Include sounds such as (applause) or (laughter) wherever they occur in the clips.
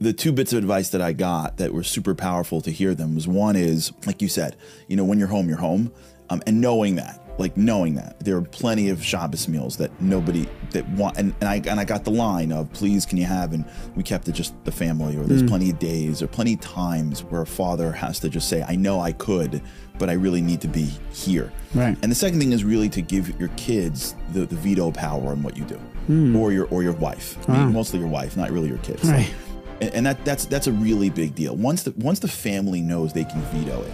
The two bits of advice that I got that were super powerful to hear them was one is, like you said, you know, when you're home, you're home. Um, and knowing that, like knowing that there are plenty of Shabbos meals that nobody that want, and, and I and I got the line of please can you have, and we kept it just the family, or there's mm. plenty of days or plenty of times where a father has to just say, I know I could, but I really need to be here. Right. And the second thing is really to give your kids the, the veto power on what you do, hmm. or your or your wife, I mean, ah. mostly your wife, not really your kids. Right. And, and that that's that's a really big deal. Once the once the family knows they can veto it,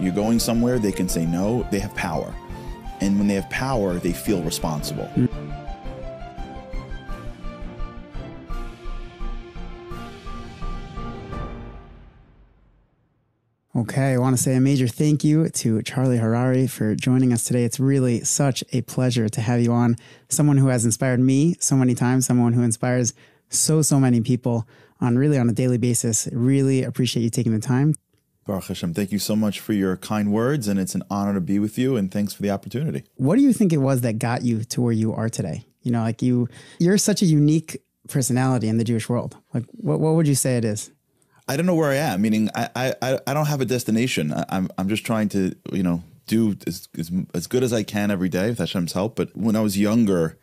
you're going somewhere, they can say no. They have power, and when they have power, they feel responsible. Okay, I want to say a major thank you to Charlie Harary for joining us today. It's really such a pleasure to have you on. Someone who has inspired me so many times, someone who inspires so, so many people on really on a daily basis. Really appreciate you taking the time. Baruch Hashem, thank you so much for your kind words, and it's an honor to be with you. And thanks for the opportunity. What do you think it was that got you to where you are today? You know, like you, you're such a unique personality in the Jewish world. Like, what, what would you say it is? I don't know where I am. Meaning, I I, I- don't have a destination. I, I'm I'm just trying to you know do as, as as good as I can every day with Hashem's help. But when I was younger,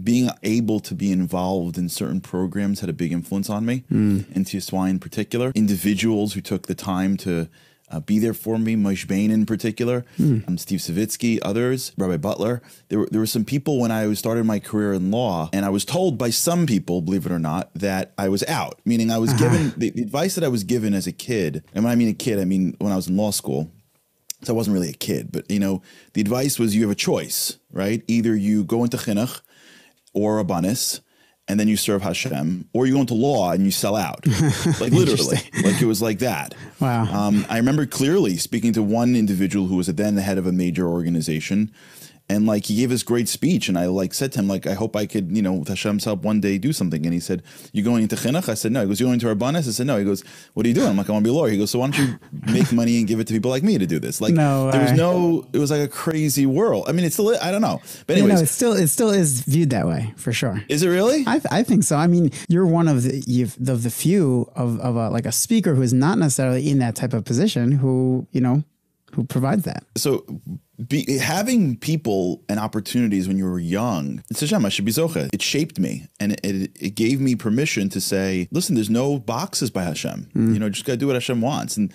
being able to be involved in certain programs had a big influence on me, and NCSY in particular. Individuals who took the time to uh, be there for me, Moshe Bane in particular, um, Steve Savitsky, others, Rabbi Butler. There were, there were some people when I started my career in law, and I was told by some people, believe it or not, that I was out. Meaning I was given the, the advice that I was given as a kid, and when I mean a kid, I mean when I was in law school. So I wasn't really a kid, but you know, the advice was you have a choice, right? Either you go into chinuch or a banis, and then you serve Hashem, or you go into law and you sell out, (laughs) like literally, like it was like that. Wow. Um, I remember clearly speaking to one individual who was then the head of a major organization, and like he gave this great speech, and I like said to him like, I hope I could, you know, with Hashem's help, one day do something. And he said, "You going into chinuch?" I said, "No." He goes, "You going into Rabbanis?" I said, "No." He goes, "What are you doing?" I'm like, "I want to be a lawyer." He goes, "So why don't you (laughs) make money and give it to people like me to do this?" Like, No there was no, it was like a crazy world. I mean, it's still, I don't know, but anyways, it still, it still is viewed that way for sure. is it really? I, I think so. I mean, you're one of the you've, of the few of, of a, like a speaker who's not necessarily in that type of position who you know who provides that. so be, having people and opportunities when you were young, it's Hashem, I should be Zocha. It shaped me and it, it, gave me permission to say, listen, there's no boxes by Hashem. Mm. You know, just got to do what Hashem wants. And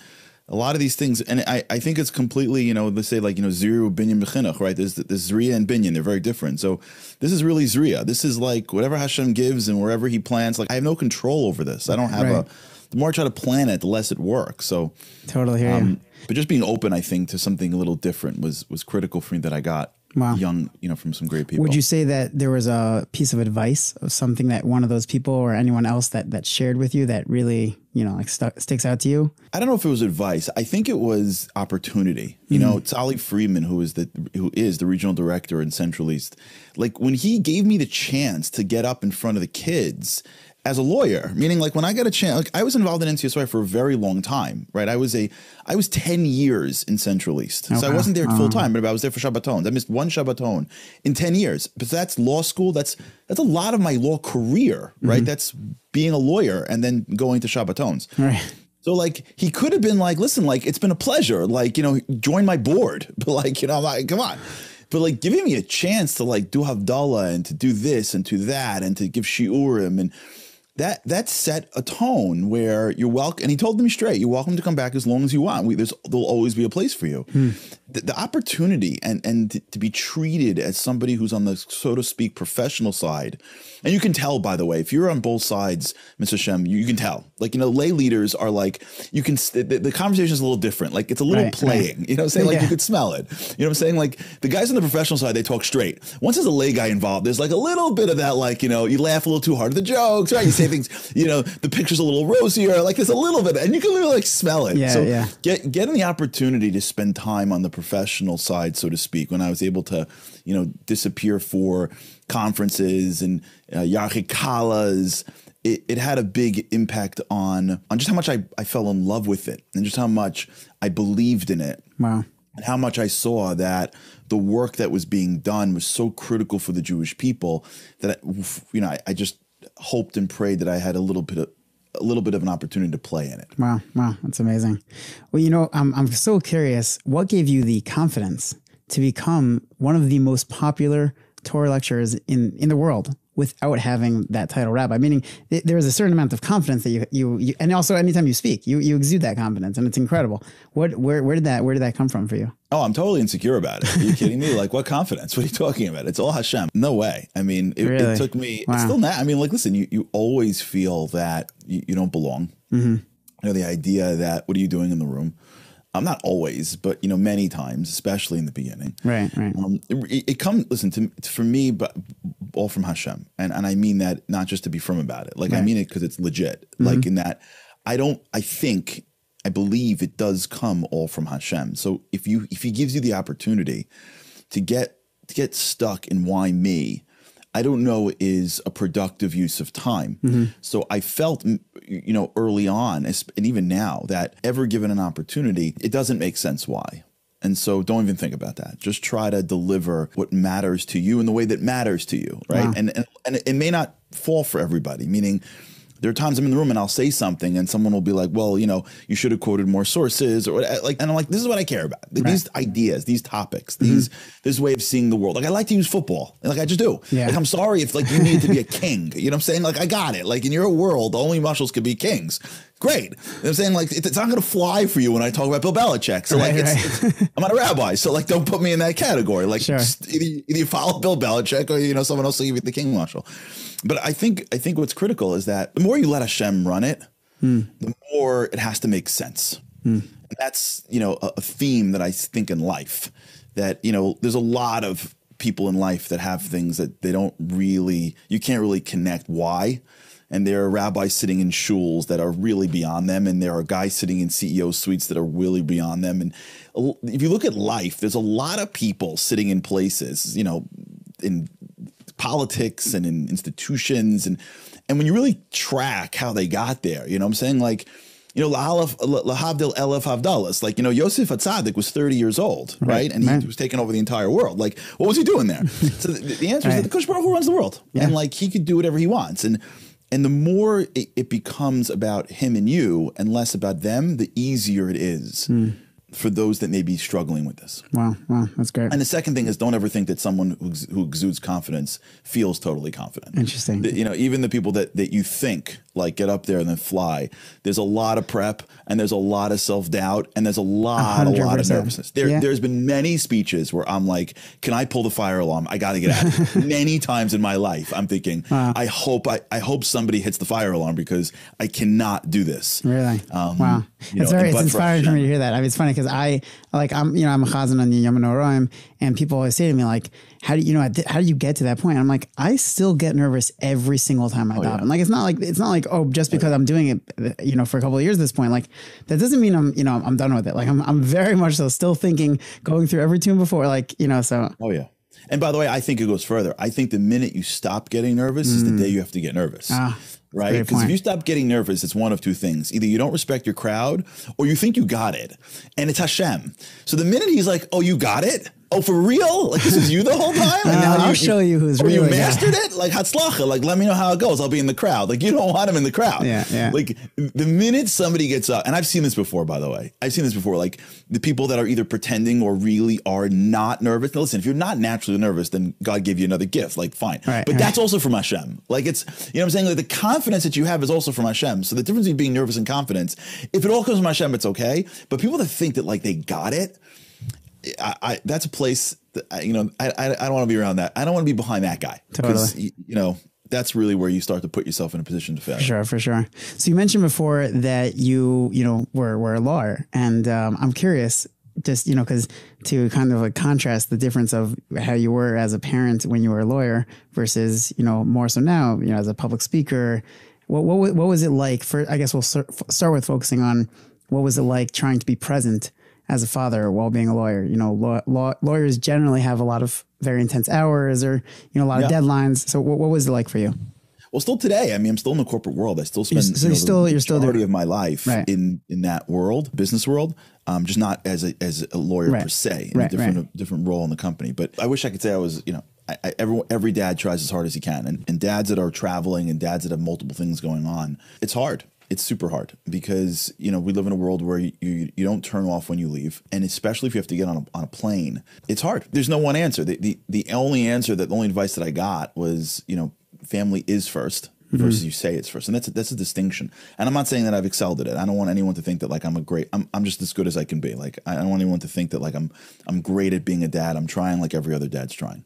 a lot of these things, and I, I think it's completely, you know, let's say like, you know, Ziru, Binyan, right? There's, there's Zriya and Binyan. They're very different. So this is really Zriya. This is like whatever Hashem gives and wherever he plants. Like I have no control over this. I don't have Right. a, the more I try to plan it, the less it works. So, Totally hear um, you. But just being open, I think, to something a little different was was critical for me that I got Wow. young, you know, from some great people. Would you say that there was a piece of advice of something that one of those people or anyone else that that shared with you that really you know like stuck, sticks out to you? I don't know if it was advice. I think it was opportunity. You mm-hmm. know, it's Ali Freeman who is the who is the regional director in Central East. Like when he gave me the chance to get up in front of the kids as a lawyer, meaning like when I got a chance, like I was involved in NCSY for a very long time, right? I was a, I was 10 years in Central East. So I wasn't there full uh-huh. time, but I was there for Shabbaton. I missed one Shabbaton in 10 years. But that's law school. That's, that's a lot of my law career, right? Mm-hmm. That's being a lawyer and then going to Shabbatons. Right. So like he could have been like, listen, like it's been a pleasure, like you know, join my board, (laughs) but like you know, I'm like come on, but like giving me a chance to like do Havdalah and to do this and to that and to give shiurim and that that set a tone where you're welcome. And he told me straight, you're welcome to come back as long as you want. We, there's there'll always be a place for you. Hmm. The, the opportunity and and to, to be treated as somebody who's on the so to speak professional side, and you can tell by the way, if you're on both sides, Mr. Shem, you, you can tell. Like you know, lay leaders are like you can. The, the conversation is a little different. Like it's a little Right, playing. You know, what I'm saying like Yeah. you could smell it. You know, what I'm saying like the guys on the professional side they talk straight. Once there's a lay guy involved, there's like a little bit of that. Like you know, you laugh a little too hard at the jokes, right? You say things. You know, the picture's a little rosier. Like there's a little bit, and you can really like smell it. Yeah, so yeah. get getting the opportunity to spend time on the professional side, so to speak, when I was able to, you know, disappear for conferences and uh, Yachikalas, it, it had a big impact on on just how much I, I fell in love with it and just how much I believed in it Wow. and how much I saw that the work that was being done was so critical for the Jewish people that I, you know I, I just hoped and prayed that I had a little bit of a little bit of an opportunity to play in it. Wow, wow, that's amazing. Well, you know, I'm I'm so curious. What gave you the confidence to become one of the most popular Torah lecturers in in the world? Without having that title rabbi. Meaning th- there is a certain amount of confidence that you, you, you and also anytime you speak, you you exude that confidence, and it's incredible. What where where did that where did that come from for you? Oh, I'm totally insecure about it. Are you kidding me? Like, what confidence? (laughs) What are you talking about? It's all Hashem. No way. I mean, it, really? it took me. Wow. It's still not. I mean, like, listen, you, you always feel that you, you don't belong. Mm-hmm. You know, the idea that what are you doing in the room? Um, not always, but you know, many times, especially in the beginning. Right, right. Um, it, it comes. Listen to for me, but all from Hashem, and and I mean that not just to be firm about it. Like right. I mean it because it's legit. Mm-hmm. Like in that, I don't. I think I believe it does come all from Hashem. So if you if He gives you the opportunity to get to get stuck in why me, I don't know is a productive use of time. Mm-hmm. So I felt, you know, early on, and even now, that ever given an opportunity, it doesn't make sense why. And so don't even think about that. Just try to deliver what matters to you in the way that matters to you, right? Wow. And, and and it may not fall for everybody, meaning there are times I'm in the room and I'll say something and someone will be like, well, you know, you should have quoted more sources or like, and I'm like, this is what I care about. Right. These ideas, these topics, mm-hmm. these, this way of seeing the world. Like I like to use football. Like I just do. Yeah. Like I'm sorry if like you need to be a king, you know what I'm saying? Like I got it. Like in your world, only muscles could be kings. Great. You know I'm saying like it's not going to fly for you when I talk about Bill Belichick. So like right, it's, it's, I'm not a rabbi, so like don't put me in that category. Like sure. either, either you follow Bill Belichick or you know someone else will give you the king marshal. But I think I think what's critical is that the more you let Hashem run it, mm. the more it has to make sense. Mm. And that's you know a, a theme that I think in life that you know there's a lot of people in life that have things that they don't really you can't really connect why and there are rabbis sitting in shuls that are really beyond them, and there are guys sitting in CEO suites that are really beyond them. And if you look at life, there's a lot of people sitting in places, you know, in politics and in institutions and and when you really track how they got there, you know what I'm saying? Like, you know, Lahavdil Elef Havdalas, like, you know, Yosef HaTzadik was 30 years old, right? right? And he was taking over the entire world. Like, what was he doing there? (laughs) so the, the answer right. is that the Kush Baruch runs the world. Yeah. And like, he could do whatever he wants. And, and the more it, it, becomes about him and you and less about them, the easier it is. Mm for those that may be struggling with this. Wow, wow, that's great. And the second thing is, don't ever think that someone who, who exudes confidence feels totally confident. Interesting. You know, even the people that that you think like get up there and then fly. There's a lot of prep and there's a lot of self doubt and there's a lot, 100%. a lot of nervousness. There, yeah. There's been many speeches where I'm like, can I pull the fire alarm? I got to get out. (laughs) many times in my life, I'm thinking, wow. I hope I, I hope somebody hits the fire alarm because I cannot do this. Really? Um, wow. It's know, very it's inspiring for me to hear that. I mean, it's funny because I like I'm you know I'm a chazan on the Yom and people always say to me like how do you know how do you get to that point? I'm like, I still get nervous every single time I oh, daven. Yeah. Like it's not like it's not like oh just because I'm doing it, you know, for a couple of years at this point. Like that doesn't mean I'm you know I'm done with it. Like I'm I'm very much so still thinking, going through every tune before. Like you know, so oh yeah. And by the way, I think it goes further. I think the minute you stop getting nervous mm. is the mm. day you have to get nervous. Ah, right? Because if you stop getting nervous, it's one of two things. Either you don't respect your crowd or you think you got it. And it's Hashem. So the minute he's like, oh, you got it? Oh, for real? Like this is you the whole time? And now uh, I'll you, show you who's real. You mastered it? Like Hatzlacha. Like let me know how it goes. I'll be in the crowd. Like you don't want him in the crowd. Yeah, yeah. Like the minute somebody gets up, and I've seen this before, by the way. I've seen this before. Like the people that are either pretending or really are not nervous. Now listen, if you're not naturally nervous, then God gave you another gift. Like fine. Right, but right. that's also from Hashem. Like it's you know what I'm saying? Like the confidence that you have is also from Hashem. So the difference between being nervous and confidence, if it all comes from Hashem, it's okay. But people that think that like they got it, I, I, that's a place that, you know I, I, I don't want to be around that. I don't want to be behind that guy because totally. you know that's really where you start to put yourself in a position to fail. For sure, for sure. So you mentioned before that you you know were were a lawyer, and um, I'm curious. Just you know, because to kind of like contrast the difference of how you were as a parent when you were a lawyer versus you know more so now, you know, as a public speaker, what what what was it like? For I guess we'll start with focusing on what was it like trying to be present as a father while being a lawyer. You know, law, law, lawyers generally have a lot of very intense hours or, you know, a lot yeah. of deadlines. So what, what was it like for you? Well, still today, I mean, I'm still in the corporate world. I still spend you're, so you know, still, the you're still majority of my life right. in in that world, business world. Um, just not as a as a lawyer right. per se, in right, a different different role in the company. But I wish I could say I was, you know, I, I, every, every dad tries as hard as he can, and, and dads that are traveling and dads that have multiple things going on, it's hard it's super hard because you know we live in a world where you, you, you don't turn off when you leave, and especially if you have to get on a, on a plane, it's hard. There's no one answer. The, the the only answer that the only advice that I got was you know family is 1st mm-hmm. versus you say it's first, and that's a, that's a distinction. And I'm not saying that I've excelled at it. I don't want anyone to think that like I'm a great. I'm I'm just as good as I can be. Like I don't want anyone to think that like I'm I'm great at being a dad. I'm trying like every other dad's trying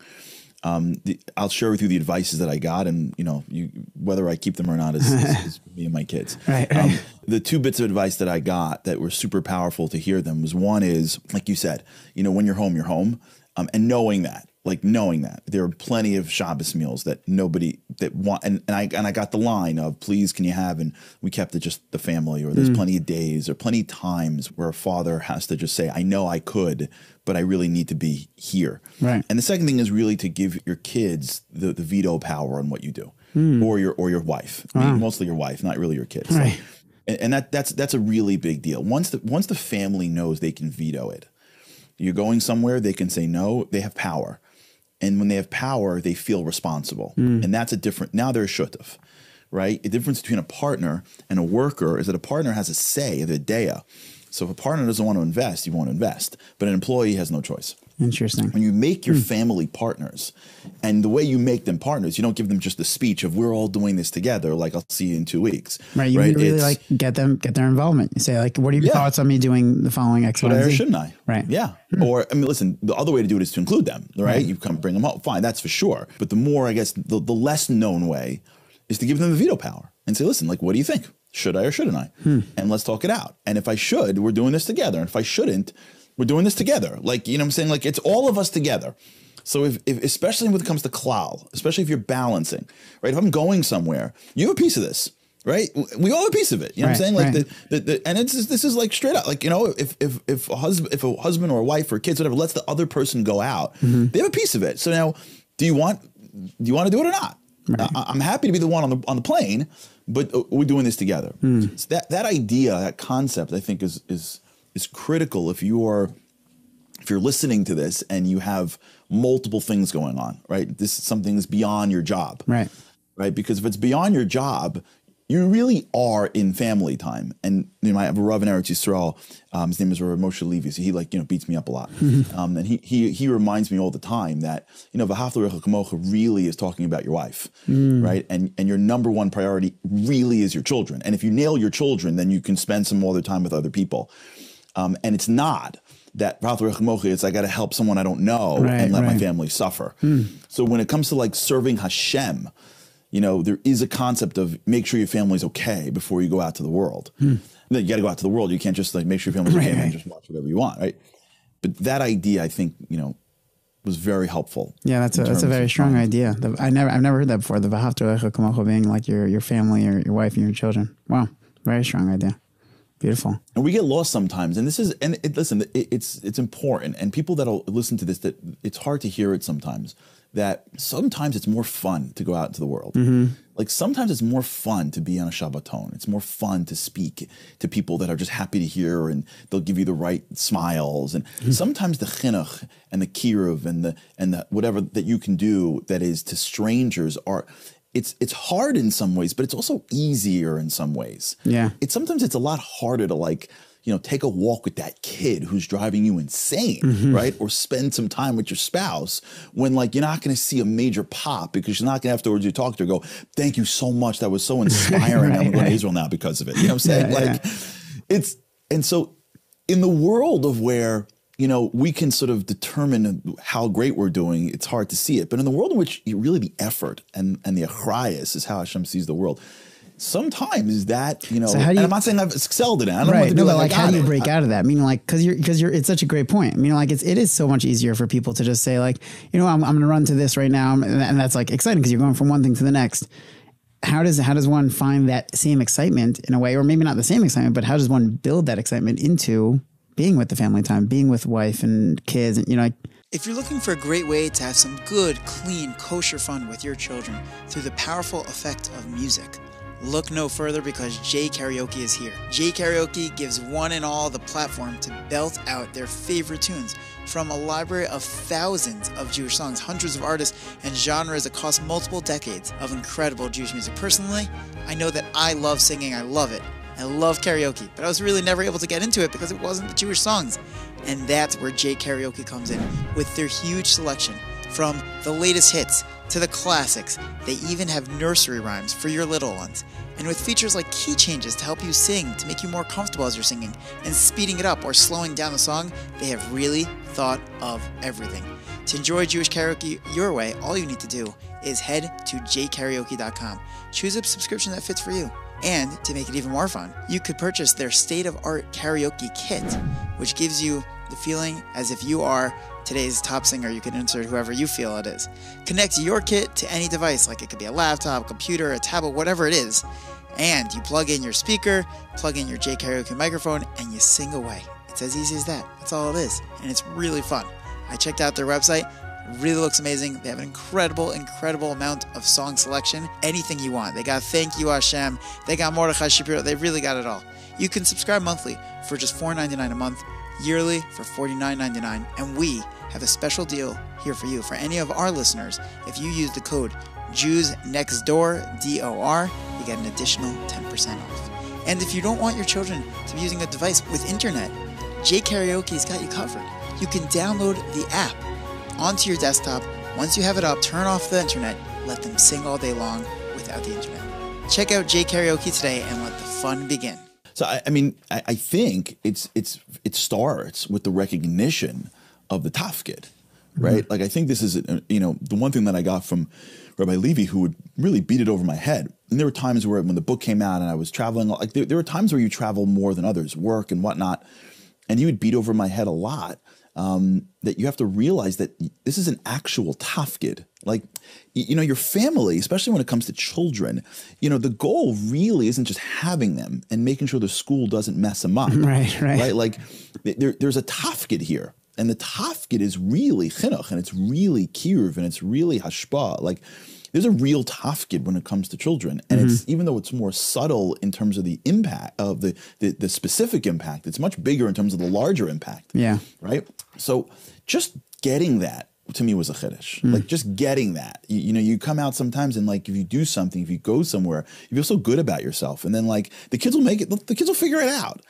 um, the, I'll share with you the advices that I got, and you know, you, whether I keep them or not is, is, (laughs) is me and my kids. Right, right. Um, the two bits of advice that I got that were super powerful to hear them was one is like you said, you know, when you're home, you're home, um, and knowing that, like knowing that there are plenty of Shabbos meals that nobody that want, and, and I and I got the line of please can you have, and we kept it just the family, or there's mm. plenty of days or plenty of times where a father has to just say, I know I could, but I really need to be here. Right. And the second thing is really to give your kids the, the veto power on what you do, mm. or your or your wife, wow. I mean, mostly your wife, not really your kids. Right. and, and that that's that's a really big deal. Once the once the family knows they can veto it, you're going somewhere, they can say no. They have power, and when they have power, they feel responsible, mm. and that's a different. Now they're a shutuf, right? The difference between a partner and a worker is that a partner has a say, the dea. So if a partner doesn't want to invest, you won't invest. But an employee has no choice. Interesting. When you make your mm. family partners, and the way you make them partners, you don't give them just the speech of "we're all doing this together." Like I'll see you in two weeks. Right. You right? really it's, like get them get their involvement. You say like, "What are your yeah. thoughts on me doing the following X, Y, Z?" Shouldn't I? Right. Yeah. Mm. Or I mean, listen. The other way to do it is to include them. Right. right. You come bring them up. Fine. That's for sure. But the more, I guess, the, the less known way is to give them the veto power and say, "Listen, like, what do you think?" Should I or shouldn't I? Hmm. And let's talk it out. And if I should, we're doing this together. And if I shouldn't, we're doing this together. Like, you know I'm saying? Like, it's all of us together. So if, if, especially when it comes to klal, especially if you're balancing, right? If I'm going somewhere, you have a piece of this, right? We all have a piece of it. You know right, what I'm saying? Like right. the, the, the, and it's this is like straight up, like you know, if if if a husband if a husband or a wife or kids whatever lets the other person go out, mm-hmm. they have a piece of it. So now, do you want do you want to do it or not? Right. I, am happy to be the one on the on the plane, but uh, we're doing this together. Mm. So that that idea, that concept, I think is is is critical if you are if you're listening to this and you have multiple things going on, right? This is something that's beyond your job, right? Right, because if it's beyond your job, you really are in family time. And you know, I have a Rav in Eretz Yisrael. Um, his name is Rav Moshe Levi. So he like you know beats me up a lot. (laughs) um, and he he he reminds me all the time that you know Kamocha really is talking about your wife, mm. right? And and your number one priority really is your children. And if you nail your children, then you can spend some other time with other people. Um, and it's not that it's I got to help someone I don't know right, and let right. my family suffer. Mm. So when it comes to like serving Hashem, you know, there is a concept of make sure your family's okay before you go out to the world. Then you got to go out to the world. You can't just like make sure your family's okay right. and just watch whatever you want, right? But that idea, I think, you know, was very helpful. Yeah, that's a that's a very strong idea. The, I never I've never heard that before. The v'haftarecha being like your your family or your wife and your children. Wow, very strong idea. Beautiful. And we get lost sometimes. And this is and it, listen, it, it's it's important. And people that'll listen to this, that it's hard to hear it sometimes that sometimes it's more fun to go out into the world. Mm-hmm. Like sometimes it's more fun to be on a Shabbaton. It's more fun to speak to people that are just happy to hear and they'll give you the right smiles. And mm-hmm. sometimes the chinuch and the kiruv and the and the whatever that you can do that is to strangers are it's it's hard in some ways, but it's also easier in some ways. Yeah. It's sometimes it's a lot harder to like you know, take a walk with that kid who's driving you insane, mm-hmm. right? Or spend some time with your spouse when like you're not going to see a major pop because you're not going to afterwards you talk to her go, "Thank you so much, that was so (laughs) inspiring. right, I'm going right. to Israel now because of it." You know what I'm saying? Yeah, like, yeah. it's and so in the world of where you know we can sort of determine how great we're doing, it's hard to see it. But in the world in which really the effort and and the achrayas is how Hashem sees the world sometimes that you know so how do you, I'm not saying I've excelled in it. I don't right. want to no, like, like how do you break out of that? I mean, like because you're because you're it's such a great point. I mean, like it's it is so much easier for people to just say like you know I'm I'm going to run to this right now, and that's like exciting because you're going from one thing to the next. How does how does one find that same excitement in a way, or maybe not the same excitement, but how does one build that excitement into being with the family time, being with wife and kids, and you know. Like, if you're looking for a great way to have some good, clean, kosher fun with your children through the powerful effect of music look no further because J Karaoke is here. J Karaoke gives one and all the platform to belt out their favorite tunes from a library of thousands of Jewish songs, hundreds of artists, and genres across multiple decades of incredible Jewish music. Personally, I know that I love singing, I love it. I love karaoke, but I was really never able to get into it because it wasn't the Jewish songs. And that's where J Karaoke comes in with their huge selection from the latest hits to the classics. They even have nursery rhymes for your little ones. And with features like key changes to help you sing, to make you more comfortable as you're singing, and speeding it up or slowing down the song, they have really thought of everything. To enjoy Jewish karaoke your way, all you need to do is head to jkaraoke.com. Choose a subscription that fits for you. And to make it even more fun, you could purchase their state of art karaoke kit, which gives you the feeling as if you are today's top singer. You can insert whoever you feel it is. Connect your kit to any device, like it could be a laptop, a computer, a tablet, whatever it is. And you plug in your speaker, plug in your J Karaoke microphone, and you sing away. It's as easy as that. That's all it is. And it's really fun. I checked out their website. Really looks amazing. They have an incredible, incredible amount of song selection. Anything you want. They got Thank You Hashem. They got Mordechai Shapiro. They really got it all. You can subscribe monthly for just $4.99 a month, yearly for $49.99, and we have a special deal here for you. For any of our listeners, if you use the code Jews Next Door D O R, you get an additional 10% off. And if you don't want your children to be using a device with internet, J Karaoke's got you covered. You can download the app onto your desktop. Once you have it up, turn off the internet, let them sing all day long without the internet. Check out J Karaoke today and let the fun begin. So I, I mean, I, I think it's it's it starts with the recognition of the tafkid, right? Like I think this is uh, you know the one thing that I got from Rabbi Levy who would really beat it over my head. And there were times where when the book came out and I was traveling, like there, there were times where you travel more than others, work and whatnot, and he would beat over my head a lot. Um, that you have to realize that this is an actual tafkid. Like, you know, your family, especially when it comes to children, you know, the goal really isn't just having them and making sure the school doesn't mess them up. (laughs) Right, right. Right. Like, there, there's a tafkid here. And the tafkid is really chinuch and it's really kiruv and it's really hashpa. Like, there's a real tafkid when it comes to children, and it's mm-hmm. even though it's more subtle in terms of the impact of the, the the specific impact, it's much bigger in terms of the larger impact. Yeah. Right. So just getting that to me was a chiddush. Mm. Like just getting that. You, you know, you come out sometimes and like if you do something, if you go somewhere, you feel so good about yourself, and then like the kids will make it. The kids will figure it out.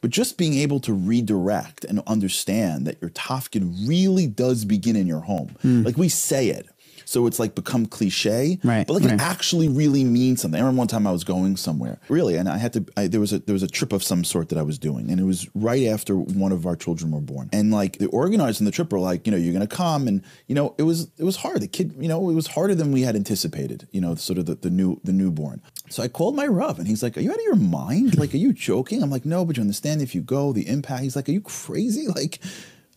But just being able to redirect and understand that your tafkid really does begin in your home. Mm. Like we say it. So it's like become cliche, Right, But like it actually really means something. I remember one time I was going somewhere, really, and I had to. I, there was a there was a trip of some sort that I was doing, and it was right after one of our children were born. And like the organizers in the trip were like, you know, you're gonna come, and you know, it was it was hard. The kid, you know, it was harder than we had anticipated. You know, sort of the, the new the newborn. So I called my Rav, and he's like, "Are you out of your mind? Like, are you joking?" I'm like, "No, but you understand if you go, the impact." He's like, "Are you crazy? (laughs) Like."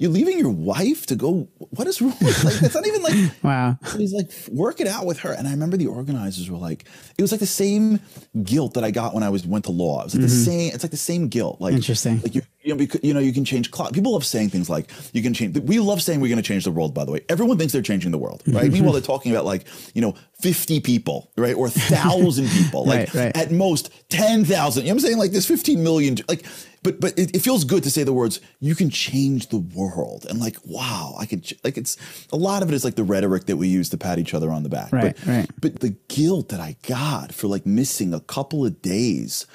You're leaving your wife to go. What is wrong? Like that's not even like (laughs) Wow. so he's like, work it out with her. And I remember the organizers were like, it was like the same guilt that I got when I was went to law. It was like the mm-hmm. same. It's like the same guilt. Like Interesting. Like you, you know, because, you know, you can change clock. People love saying things like you can change. We love saying we're going to change the world. By the way, everyone thinks they're changing the world, right? Mm-hmm. Meanwhile, they're talking about like you know, fifty people, right, or thousand people, (laughs) like Right, right. at most ten thousand. You know what I'm saying? Like there's 15 million. Like, but but it, it feels good to say the words. You can change the world, and like wow, I could. ch- Like it's a lot of it is like the rhetoric that we use to pat each other on the back. Right, but, right. But the guilt that I got for like missing a couple of days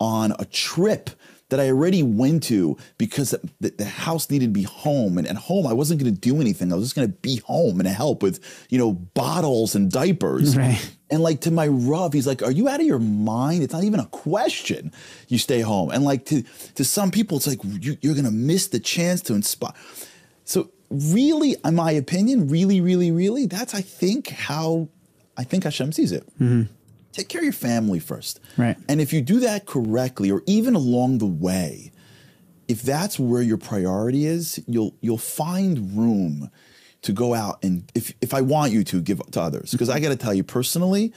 on a trip that I already went to because the, the house needed to be home and at home I wasn't going to do anything. I was just going to be home and help with, you know, bottles and diapers. Right. And like to my Rav, he's like, "Are you out of your mind? It's not even a question. You stay home." And like to to some people, it's like you, you're going to miss the chance to inspire. So really, in my opinion, really, really, really, that's I think how I think Hashem sees it. Mm-hmm. Take care of your family first, Right. And if you do that correctly, or even along the way, if that's where your priority is, you'll you'll find room to go out and if if I want you to give to others, because I got to tell you personally,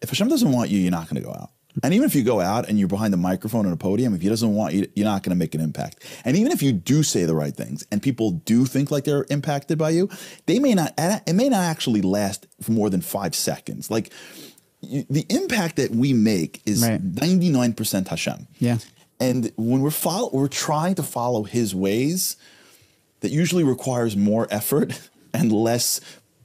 if Hashem doesn't want you, you're not going to go out. And even if you go out and you're behind a microphone and a podium, if he doesn't want you, you're not going to make an impact. And even if you do say the right things and people do think like they're impacted by you, they may not. It may not actually last for more than five seconds. Like you, the impact that we make is Right. 99% Hashem. Yeah. And when we're follow, we're trying to follow his ways, that usually requires more effort (laughs) and less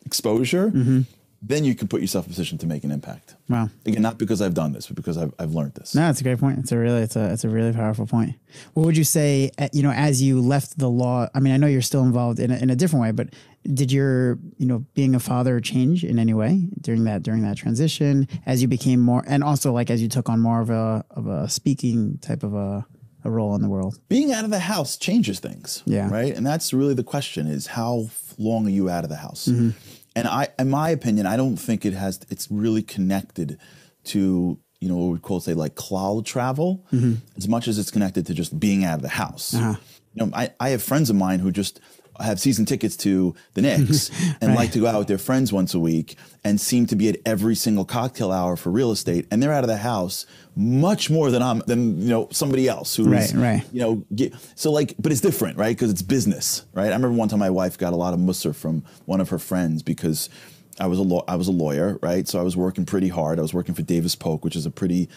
exposure. Mm-hmm. Then you can put yourself in a position to make an impact. Wow. Again, not because I've done this, but because I've, I've learned this. No, that's a great point. It's a really, it's a, it's a really powerful point. What would you say, uh, you know, as you left the law? I mean, I know you're still involved in a, in a different way, but did your, you know, being a father change in any way during that during that transition as you became more, and also like as you took on more of a of a speaking type of a, a role in the world? Being out of the house changes things. Yeah. Right. And that's really the question: is how long are you out of the house? Mm-hmm. And I, in my opinion, I don't think it has. It's really connected to you know what we call say like klal travel, Mm-hmm. as much as it's connected to just being out of the house. Uh-huh. You know, I, I have friends of mine who just have season tickets to the Knicks (laughs) and Right. like to go out with their friends once a week and seem to be at every single cocktail hour for real estate and they're out of the house much more than I'm than you know somebody else who's Right, right. you know get, so like but it's different right because it's business right I remember one time my wife got a lot of musser from one of her friends because I was a law I was a lawyer right so I was working pretty hard I was working for Davis Polk which is a pretty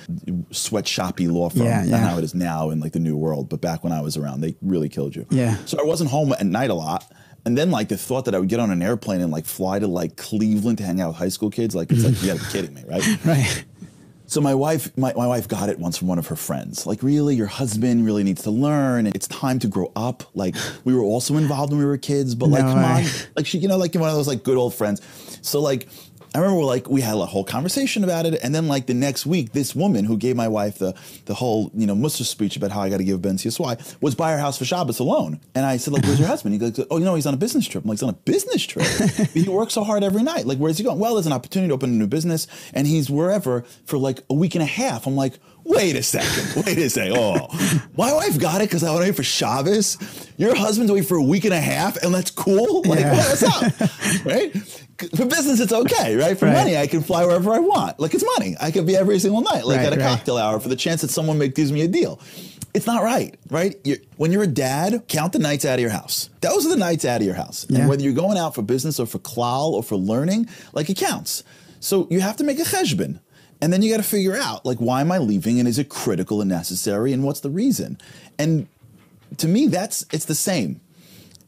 sweatshoppy law firm Yeah, not how it is now in like the new world but back when I was around they really killed you Yeah. so I wasn't home at night a lot. And then like the thought that I would get on an airplane and like fly to like Cleveland to hang out with high school kids, like it's like you gotta be kidding me, right? (laughs) Right. So my wife, my, my wife got it once from one of her friends. Like, really, your husband really needs to learn. It's time to grow up. Like, we were also involved when we were kids, but like, No come way. on, like she, you know, like one of those like good old friends. So like, I remember like we had a whole conversation about it, and then like the next week, this woman who gave my wife the the whole you know musser speech about how I got to give NCSY was by her house for Shabbos alone, and I said like, "Where's your (laughs) husband?" He goes, "Oh, you know, he's on a business trip." I'm like, "He's on a business trip? (laughs) he works so hard every night. Like, where's he going?" Well, there's an opportunity to open a new business, and he's wherever for like a week and a half. I'm like. Wait a second. Wait a second. Oh, my wife got it because I went away for Shabbos. Your husband's away for a week and a half, and that's cool. Like, Yeah. what's up? (laughs) right? For business, it's okay, right? For Right. money, I can fly wherever I want. Like it's money. I could be every single night, like Right, at a right. cocktail hour for the chance that someone make, gives me a deal. It's not right, right? You're, when you're a dad, count the nights out of your house. Those are the nights out of your house. Yeah. And whether you're going out for business or for klal or for learning, like it counts. So you have to make a cheshbon. And then you got to figure out, like, why am I leaving? And is it critical and necessary? And what's the reason? And to me, that's it's the same.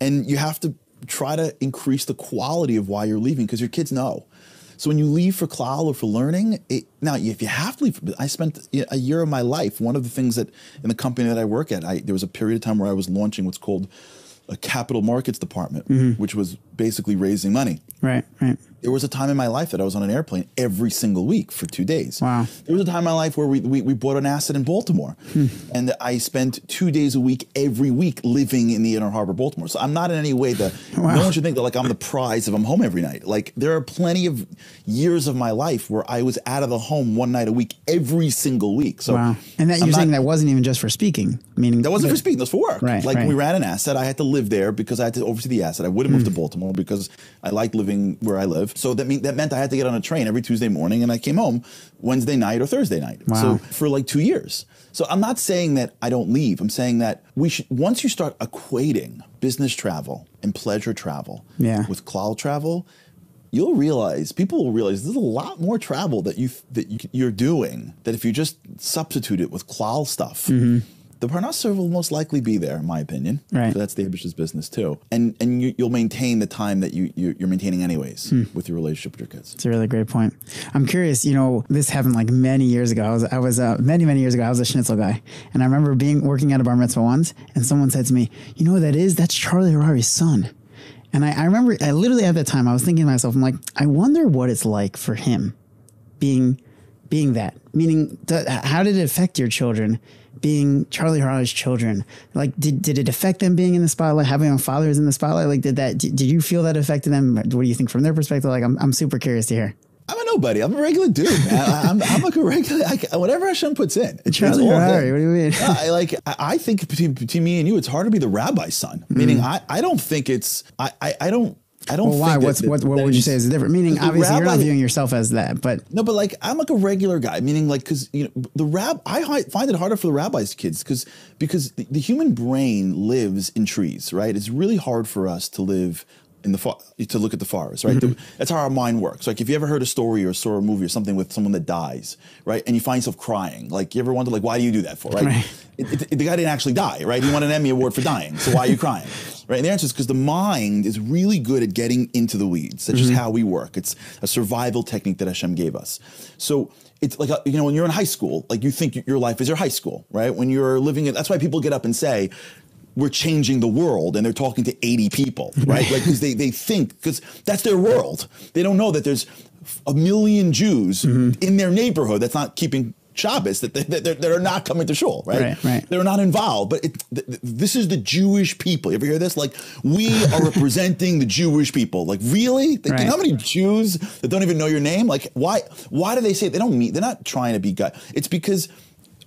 And you have to try to increase the quality of why you're leaving because your kids know. So when you leave for klal or for learning, it, now if you have to leave, I spent a year of my life. One of the things that in the company that I work at, I, there was a period of time where I was launching what's called a capital markets department, mm-hmm. which was basically raising money. Right. Right. There was a time in my life that I was on an airplane every single week for two days. Wow. There was a time in my life where we, we, we bought an asset in Baltimore and I spent two days a week every week living in the Inner Harbor, Baltimore. So I'm not in any way the, (laughs) Wow. no one should think that like I'm the prize if I'm home every night. Like there are plenty of years of my life where I was out of the home one night a week every single week. So Wow. And that I'm you're saying not- that wasn't even just for speaking, meaning that wasn't for speaking. That was for work. Right, Like right. we ran an asset. I had to live there because I had to oversee the asset. I wouldn't Hmm. move to Baltimore because I liked living where I live. So that mean that meant I had to get on a train every Tuesday morning, and I came home Wednesday night or Thursday night. Wow. So for like two years. So I'm not saying that I don't leave. I'm saying that we should once you start equating business travel and pleasure travel Yeah. with klal travel. You'll realize people will realize there's a lot more travel that you that you, you're doing that if you just substitute it with klal stuff, mm-hmm. The parnasa will most likely be there, in my opinion. Right. So that's the Abish's business too, and and you, you'll maintain the time that you you're, you're maintaining anyways with your relationship with your kids. It's a really great point. I'm curious, you know, this happened like many years ago. I was, I was uh, many, many years ago, I was a schnitzel guy. And I remember being working at a bar mitzvah once, and someone said to me, You know who that is? That's Charlie Harary's son. And I, I remember, I literally at that time, I was thinking to myself, I'm like, I wonder what it's like for him being being that. Meaning, how did it affect your children? Being Charlie Harary's children, like did, did it affect them being in the spotlight, having their fathers in the spotlight? Like, did that? Did, did you feel that affected them? What do you think from their perspective? Like, I'm, I'm super curious to hear. I'm a nobody. I'm a regular dude, man. I, I'm, I'm like a regular. I, whatever Hashem puts in, it's, Charlie Harari, what do you mean? I like. I, think between, between me and you, it's hard to be the rabbi's son. Meaning, mm. I, I don't think it's. I, I, I don't. I don't. Well, why? think What's that- what? What would you say is different? Meaning, obviously, you're not viewing yourself as that, but No, but like I'm like a regular guy, meaning like because you know the rab I find it harder for the rabbis' kids because because the, the human brain lives in trees, right? It's really hard for us to live in the fo- to look at the forest, right? The- that's how our mind works. Like if you ever heard a story or saw a movie or something with someone that dies, right, and you find yourself crying, like you ever wonder, like, why do you do that for, right? Right. It- it- the guy didn't actually die, right? He won an Emmy award for dying, so why are you (laughs) crying, right? And the answer is because the mind is really good at getting into the weeds. That's just mm-hmm. how we work. It's a survival technique that Hashem gave us. So it's like a, you know when you're in high school, like you think your life is your high school, right? When you're living it, that's why people get up and say. We're changing the world, and they're talking to 80 people, right? (laughs) Like, because they, they think, because that's their world. They don't know that there's a million Jews mm-hmm. in their neighborhood that's not keeping Shabbos, that, that, that, are not coming to shul, right? Right, right. They're not involved. But it, th- th- this is the Jewish people. You ever hear this? Like, we are (laughs) representing the Jewish people. Like, really? Like, you know Right. how many Jews that don't even know your name? Like, why? Why do they say they don't mean? They're not trying to be God. It's because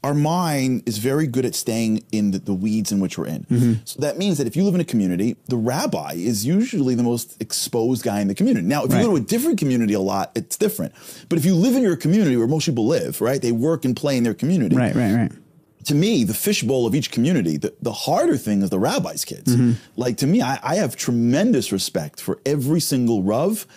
our mind is very good at staying in the, the weeds in which we're in. Mm-hmm. So that means that if you live in a community, the rabbi is usually the most exposed guy in the community. Now, if Right. you go to a different community a lot, it's different. But if you live in your community where most people live, right? They work and play in their community Right, right, right. to me, the fishbowl of each community, the, the harder thing is the rabbi's kids. Mm-hmm. Like to me, I, I have tremendous respect for every single Rav,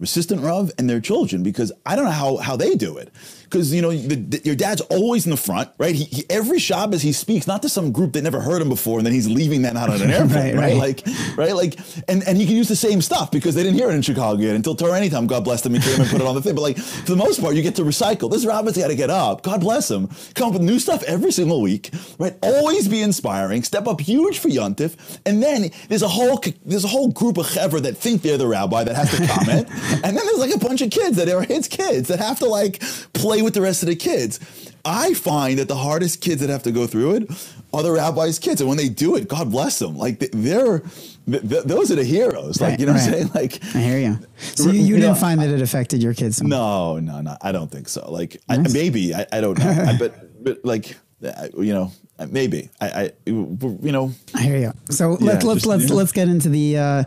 resistant Rav, and their children because I don't know how, how they do it. Because you know, the, the- your dad's always in the front, right? He, he, every Shabbos he speaks not to some group that never heard him before, and then he's leaving that out on an (laughs) airplane, Right, right. Like, right, like, and, and he can use the same stuff because they didn't hear it in Chicago yet until Torah Anytime. God bless them, he came and put it on the thing. But like, for the most part, you get to recycle. This Rabbit's got to get up. God bless him. Come up with new stuff every single week, right? Always be inspiring. Step up huge for Yontif, and then there's a whole there's a whole group of chevra that think they're the rabbi that has to comment, (laughs) and then there's like a bunch of kids that are his kids that have to like play with the rest of the kids. I find that the hardest kids that have to go through it are the rabbi's kids, and when they do it, God bless them. Like they- they're th- th- those are the heroes. Like Right, you know what I'm saying? Like I hear you. So you, you didn't know, find that it affected your kids? so no, no, no. I don't think so. Like I, maybe I, I don't know. I, (laughs) but but like you know maybe I, I you know I hear you. So Yeah, let's let's just- let's yeah. let's get into the uh,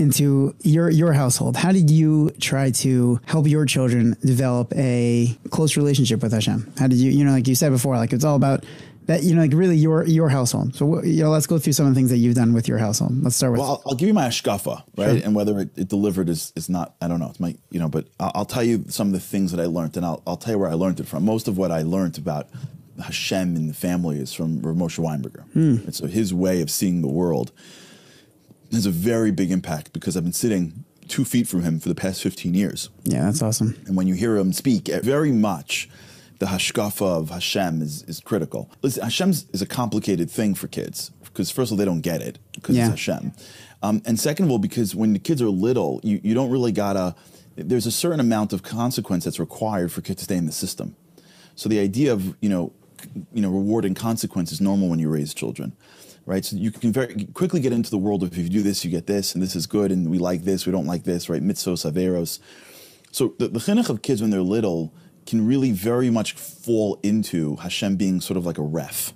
into your your household. How did you try to help your children develop a close relationship with Hashem? How did you you know like you said before like it's all about that you know like really your your household. So you know let's go through some of the things that you've done with your household. Let's start with Well, I'll, I'll give you my hashkafa, right? And whether it, it delivered is, is not, I don't know. It's my, you know, but I'll, I'll tell you some of the things that I learned, and I'll, I'll tell you where I learned it from. Most of what I learned about Hashem and the family is from Rav Moshe Weinberger. Hmm. And so his way of seeing the world has a very big impact because I've been sitting two feet from him for the past 15 years. yeah, that's awesome. And when you hear him speak, eh, very much the hashkafa of Hashem is, is critical. Listen, Hashem is a complicated thing for kids because, first of all, they don't get it because Yeah. it's Hashem. Um, and second of all, because when the kids are little, you, you don't really gotta, there's a certain amount of consequence that's required for kids to stay in the system. So the idea of, you know, you know, rewarding consequence is normal when you raise children. Right, so you can very quickly get into the world of if you do this, you get this, and this is good, and we like this, we don't like this, right? Mitzvos, averos. So the, the chinuch of kids when they're little can really very much fall into Hashem being sort of like a ref.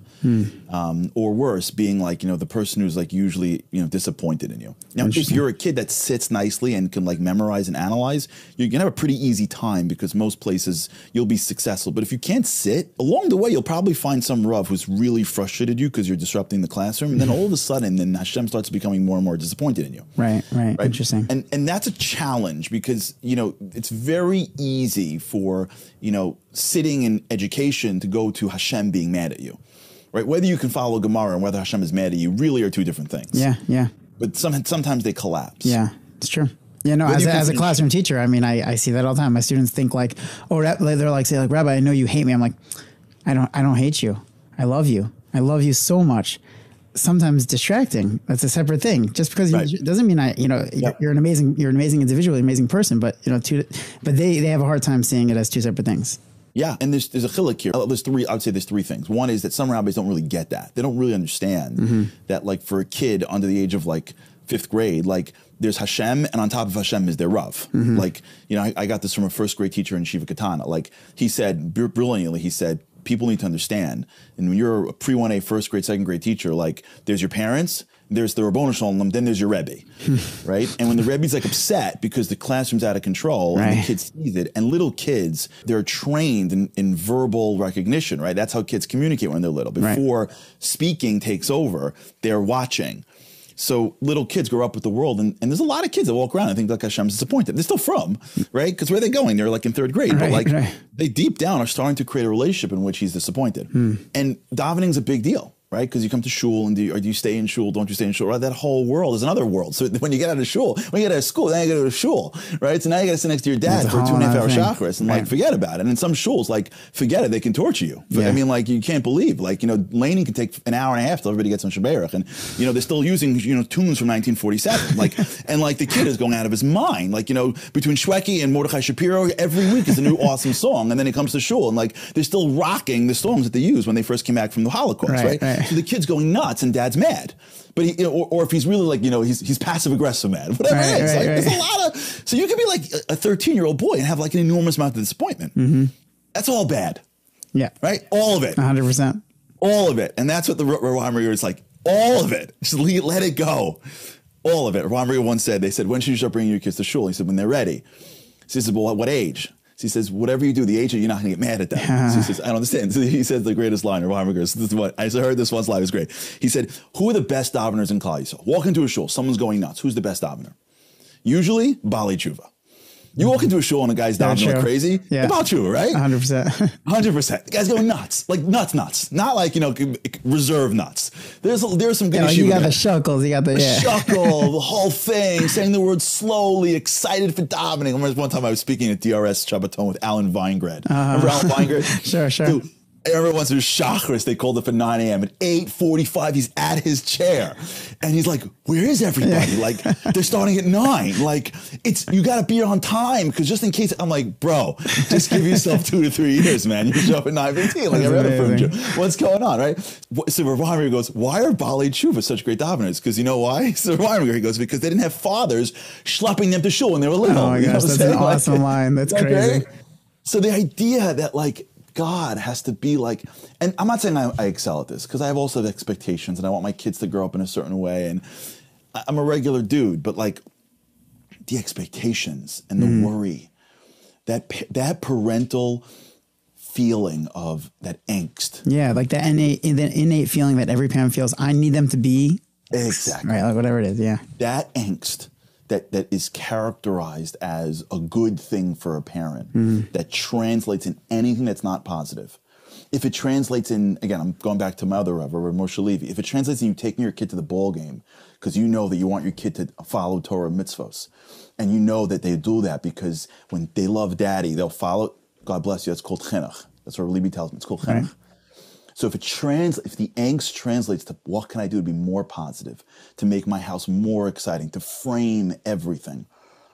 Um, or worse, being like you know the person who's like usually you know disappointed in you. Now, if you're a kid that sits nicely and can like memorize and analyze, you're gonna have a pretty easy time because most places you'll be successful. But if you can't sit, along the way you'll probably find some rough who's really frustrated you because you're disrupting the classroom, and then all of a sudden, then Hashem starts becoming more and more disappointed in you. Right, right, interesting. And and that's a challenge because you know it's very easy for you know sitting in education to go to Hashem being mad at you, right? Whether you can follow Gemara and whether Hashem is mad at you really are two different things. yeah, yeah. But some, sometimes they collapse. Yeah, it's true. Yeah, no, as a, as a classroom teacher, I mean, I, I see that all the time. My students think like, oh, they're like, say like, Rabbi, I know you hate me. I'm like, I don't, I don't hate you. I love you. I love you so much. Sometimes distracting. That's a separate thing. Just because Right. you doesn't mean I, you know, you're, you're an amazing, you're an amazing individual, amazing person. But you know, two, but they they have a hard time seeing it as two separate things. Yeah, and there's there's a chiluk here. Uh, There's three. I would say there's three things. One is that some rabbis don't really get that. They don't really understand Mm-hmm. that, like, for a kid under the age of like fifth grade, like there's Hashem, and on top of Hashem is their Rav. Mm-hmm. Like, you know, I, I got this from a first grade teacher in Shiva Katana. Like, he said br- brilliantly. He said people need to understand, and when you're a pre one A first grade, second grade teacher, like, there's your parents. There's the Ribbono Shel Olam, then there's your Rebbe, (laughs) right? And when the Rebbe's like upset because the classroom's out of control and the kids sees it. And little kids, they're trained in, in verbal recognition, right? That's how kids communicate when they're little. Right. Before speaking takes over, they're watching. So little kids grow up with the world, and, and there's a lot of kids that walk around and think like Hashem's disappointed. They're still from, right? Because where are they going? They're like in third grade, but like right. they deep down are starting to create a relationship in which he's disappointed. Hmm. And davening's a big deal, right? Because you come to shul and do you, or do you stay in shul? Don't you stay in shul? Right? That whole world is another world. So (laughs) when you get out of shul, when you get out of school, then you got to go to shul, right? So now you got to sit next to your dad for two and a half two whole and hour chakras and like forget about it. And in some shuls, like forget it, they can torture you. Yeah. I mean, like you can't believe, like you know, laning can take an hour and a half till everybody gets on Shabbat, and you know they're still using you know tunes from 1947, like (laughs) and like the kid is going out of his mind, like you know between Shwekey and Mordechai Shapiro, every week is a new (laughs) awesome song, and then it comes to shul, and like they're still rocking the songs that they used when they first came back from the Holocaust, Right, right? right. So the kid's going nuts, and dad's mad. But he, or, or if he's really like, you know, he's, he's passive aggressive mad, whatever Right, it is. right, like, there's a lot of, so you could be like a 13 year old boy and have like an enormous amount of disappointment. Mm-hmm. That's all bad, Yeah. right? All of it hundred percent. all of it. And that's what the Ron is like. All of it. Just le- let it go. All of it. Ron once said, they said, when should you start bringing your kids to shul? He said, when they're ready. So he said, well, at what age? So he says, whatever you do, the agent, you're not going to get mad at them. So he (laughs) says, I don't understand. So (laughs) he says the greatest line of goes, this is what, I heard this once live, was great. He said, who are the best daveners in Klal Yisrael? Walk into a shul, someone's going nuts. Who's the best davener? Usually, Bali Tshuva. You walk into a show and a guy's davening like crazy, Yeah. about you, right? hundred percent. (laughs) Hundred percent. The guy's going nuts, like nuts, nuts. Not like you know reserve nuts. There's there's some good issue. you got the shuckles. You got the yeah. Shuckle, the (laughs) whole thing, saying the word slowly, excited for davening. I remember one time I was speaking at DRS Shabbaton with Alan Weingrad. Remember Alan Weingrad? Uh-huh. (laughs) Sure, sure. Dude, I remember once it was Shacharis, they called it for 9 a.m. At 8.45, he's at his chair. And he's like, where is everybody? Like, they're starting at 9. Like, it's you got to be on time. Because just in case, I'm like, bro, just give yourself two to three years, man. You show up at 9.15 like every other firm. What's going on, right? So Ravamir goes, why are Bali Tshuva such great daveners? Because you know why? (laughs) So Ravamir, he goes, because they didn't have fathers schlepping them to shul when they were little. Oh my gosh, that's an saying? Like- awesome line. That's crazy. So the idea that like God has to be like, and I'm not saying I, I excel at this because I have also have expectations and I want my kids to grow up in a certain way and I'm a regular dude, but like the expectations and the Mm. worry, that that parental feeling of that angst. Yeah, like that innate, the innate feeling that every parent feels. I need them to be Exactly. right, like whatever it is. Yeah, that angst that that is characterized as a good thing for a parent Mm-hmm. that translates in anything that's not positive. If it translates in again, I'm going back to my other Rav Moshe Levy. If it translates in you taking your kid to the ball game because you know that you want your kid to follow Torah mitzvos, and you know that they do that because when they love daddy, they'll follow. God bless you. That's called chinuch. That's what Levy tells me. It's called chinuch. Right. So if it trans, if the angst translates to what can I do to be more positive, to make my house more exciting, to frame everything,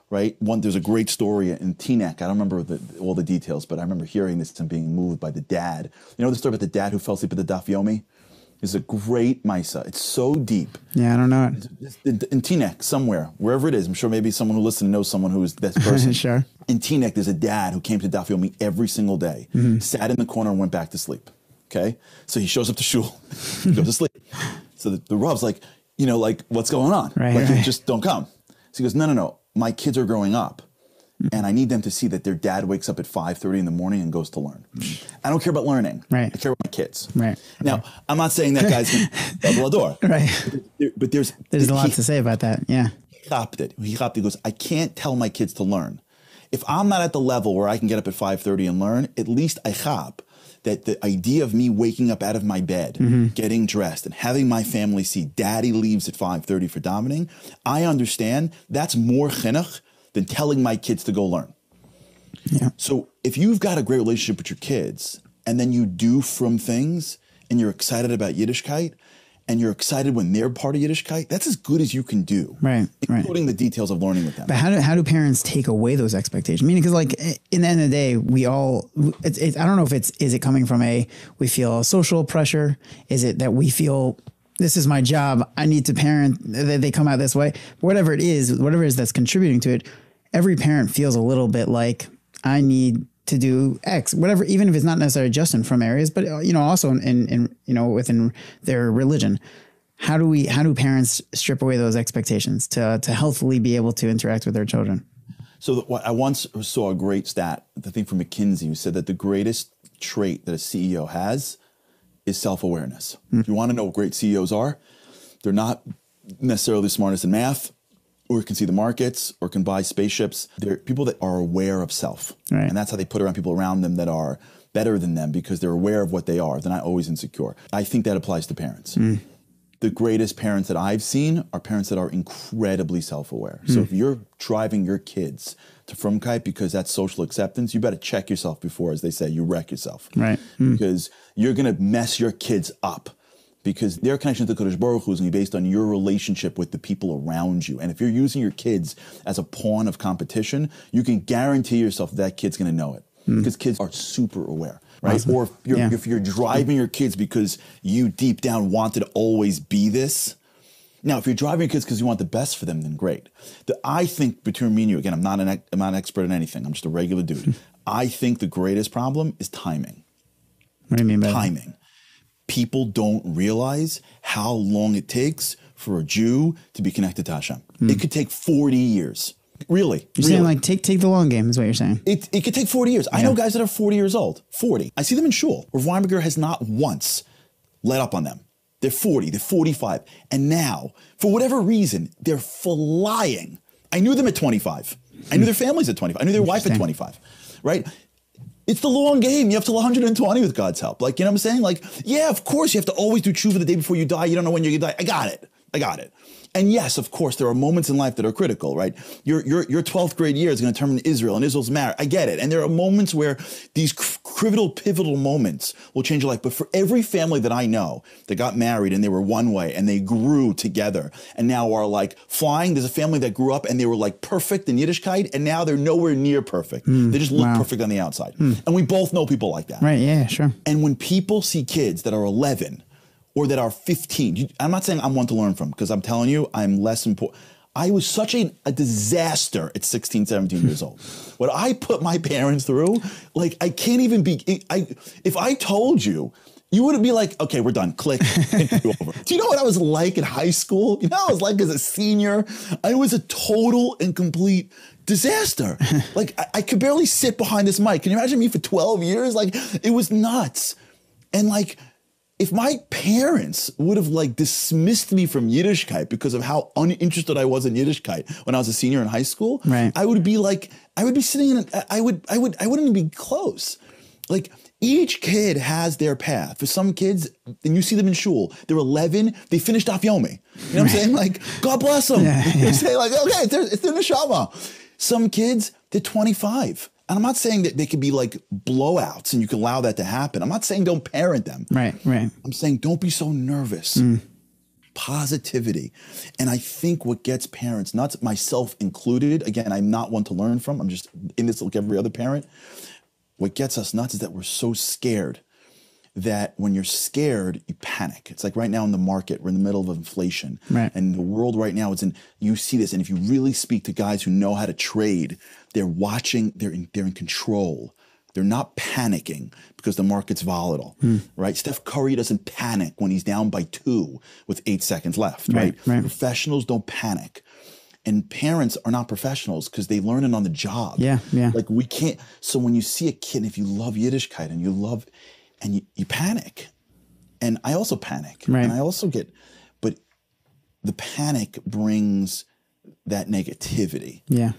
right? One, there's a great story in Teaneck. I don't remember the, all the details, but I remember hearing this and being moved by the dad. You know the story about the dad who fell asleep at the Dafyomi? It's a great Misa. It's so deep. yeah. I don't know it. In, in Teaneck, somewhere, wherever it is, I'm sure maybe someone who listens knows someone who is this (laughs) person. Sure. In Teaneck, there's a dad who came to Dafyomi every single day, mm-hmm. sat in the corner and went back to sleep. Okay? So he shows up to shul, (laughs) he goes to sleep. So the, the Rav's like, you know, like, what's going on? Right, like, right. just don't come. So he goes, no, no, no. My kids are growing up. And I need them to see that their dad wakes up at 5.30 in the morning and goes to learn. I don't care about learning. Right. I care about my kids. Right. Now, I'm not saying that guy's going (laughs) to door. Right. There- but there's There's a lot he- to say about that. Yeah. he hopped it. He hopped. He goes, I can't tell my kids to learn. If I'm not at the level where I can get up at 5:30 and learn, at least I hop that the idea of me waking up out of my bed, mm-hmm. getting dressed, and having my family see daddy leaves at 5:30 for davening, I understand that's more chinuch than telling my kids to go learn. Yeah. So if you've got a great relationship with your kids and then you do frum things and you're excited about Yiddishkeit and you're excited when they're part of Yiddishkeit, that's as good as you can do. Right, right. Including the details of learning with them. But how do how do parents take away those expectations? Meaning, because like in the end of the day, we all it's, it's I don't know if it's is it coming from a we feel social pressure? Is it that we feel this is my job? I need to parent. They, they come out this way. Whatever it is, whatever it is that's contributing to it, every parent feels a little bit like I need to do X, whatever, even if it's not necessarily just in from areas, but uh, you know also in, in, in you know within their religion. How do we how do parents strip away those expectations to to healthily be able to interact with their children? So the, what- I once saw a great stat, I think from McKinsey, who said that the greatest trait that a CEO has is self-awareness. If you want to know what great CEOs are, they're not necessarily the smartest in math or can see the markets or can buy spaceships. They're people that are aware of self. Right. And that's how they put around people around them that are better than them because they're aware of what they are. They're not always insecure. I think that applies to parents. Mm. The greatest parents that I've seen are parents that are incredibly self aware. So mm. if you're driving your kids to Frumkeit because that's social acceptance, you better check yourself before, as they say, you wreck yourself Right. Mm. because you're going to mess your kids up because their connection to Kodesh Baruch Hu is going to be based on your relationship with the people around you. And if you're using your kids as a pawn of competition, you can guarantee yourself that, kid's going to know it hmm. because kids are super aware. Right. Or if you're, Yeah. if you're driving your kids because you deep down wanted to always be this, now, if you're driving your kids because you want the best for them, then great. The, I think between me and you, again, I'm not an I'm not an expert in anything. I'm just a regular dude. (laughs) I think the greatest problem is timing. What do you mean by that? People don't realize how long it takes for a Jew to be connected to Hashem. It could take 40 years. Really. Hmm. You're really. saying like take take the long game is what you're saying. It, it could take 40 years. I know guys that are 40 years old. 40. I see them in shul where Weinberger has not once let up on them. They're 40, they're 45. And now, for whatever reason, they're flying. I knew them at 25. I knew their families at 25. I knew their wife at 25. Right? It's the long game. You have till 120 with God's help. Like, you know what I'm saying? Like, yeah, of course you have to always do tshuva the day before you die. You don't know when you're gonna die. I got it. I got it. And yes, of course, there are moments in life that are critical, right? Your your your 12th grade year is going to determine Israel and Israel's marriage. I get it. And there are moments where these cr- pivotal, moments will change your life. But for every family that I know that got married and they were one way and they grew together and now are like flying, there's a family that grew up and they were like perfect in Yiddishkeit and now they're nowhere near perfect. Hmm, they just look wow. perfect on the outside. Hmm. And we both know people like that. Right. Yeah. Sure. And when people see kids that are 11 or that are 15, you- I'm not saying I'm one to learn from because I'm telling you, I'm less important. I was such a, a disaster at 16, 17 years old. (laughs) What I put my parents through, like, I can't even be. I, if I told you, you wouldn't be like, okay, we're done. Click. (laughs) Do you know what I was like in high school? You know, what I was like as a senior. I was a total and complete disaster. (laughs) like, I, I could barely sit behind this mic. Can you imagine me for 12 years? Like, it was nuts. And like, if my parents would have like dismissed me from Yiddishkeit because of how uninterested I was in Yiddishkeit when I was a senior in high school, Right. I would be like, I would be sitting in, a, I would, I would, I wouldn't even be close. Like each kid has their path. For some kids, and you see them in shul, they're 11, they finished off Yomi. You know what I'm saying? Like, God bless them. Yeah, (laughs) You say like, okay, it's their, it's their neshama. Some kids, they're 25. And I'm not saying that they could be like blowouts and you can allow that to happen. I'm not saying don't parent them. Right. Right. I'm saying don't be so nervous. Mm. Positivity. And I think what gets parents nuts, myself included, again, I'm not one to learn from. I'm just in this like every other parent. What gets us nuts is that we're so scared that when you're scared, you panic. It's like right now in the market, we're in the middle of inflation. Right. And the world right now is in, you see this. And if you really speak to guys who know how to trade, they're watching, they're in, they're in control. They're not panicking because the market's volatile, hmm. right? Steph Curry doesn't panic when he's down by two with eight seconds left, right? Right, right. Professionals don't panic. And parents are not professionals because they learn it on the job. Yeah, yeah. Like we can't. So when you see a kid, and if you love Yiddishkeit and you love, and you, you panic, and I also panic, Right. and I also get, but the panic brings that negativity. Yeah.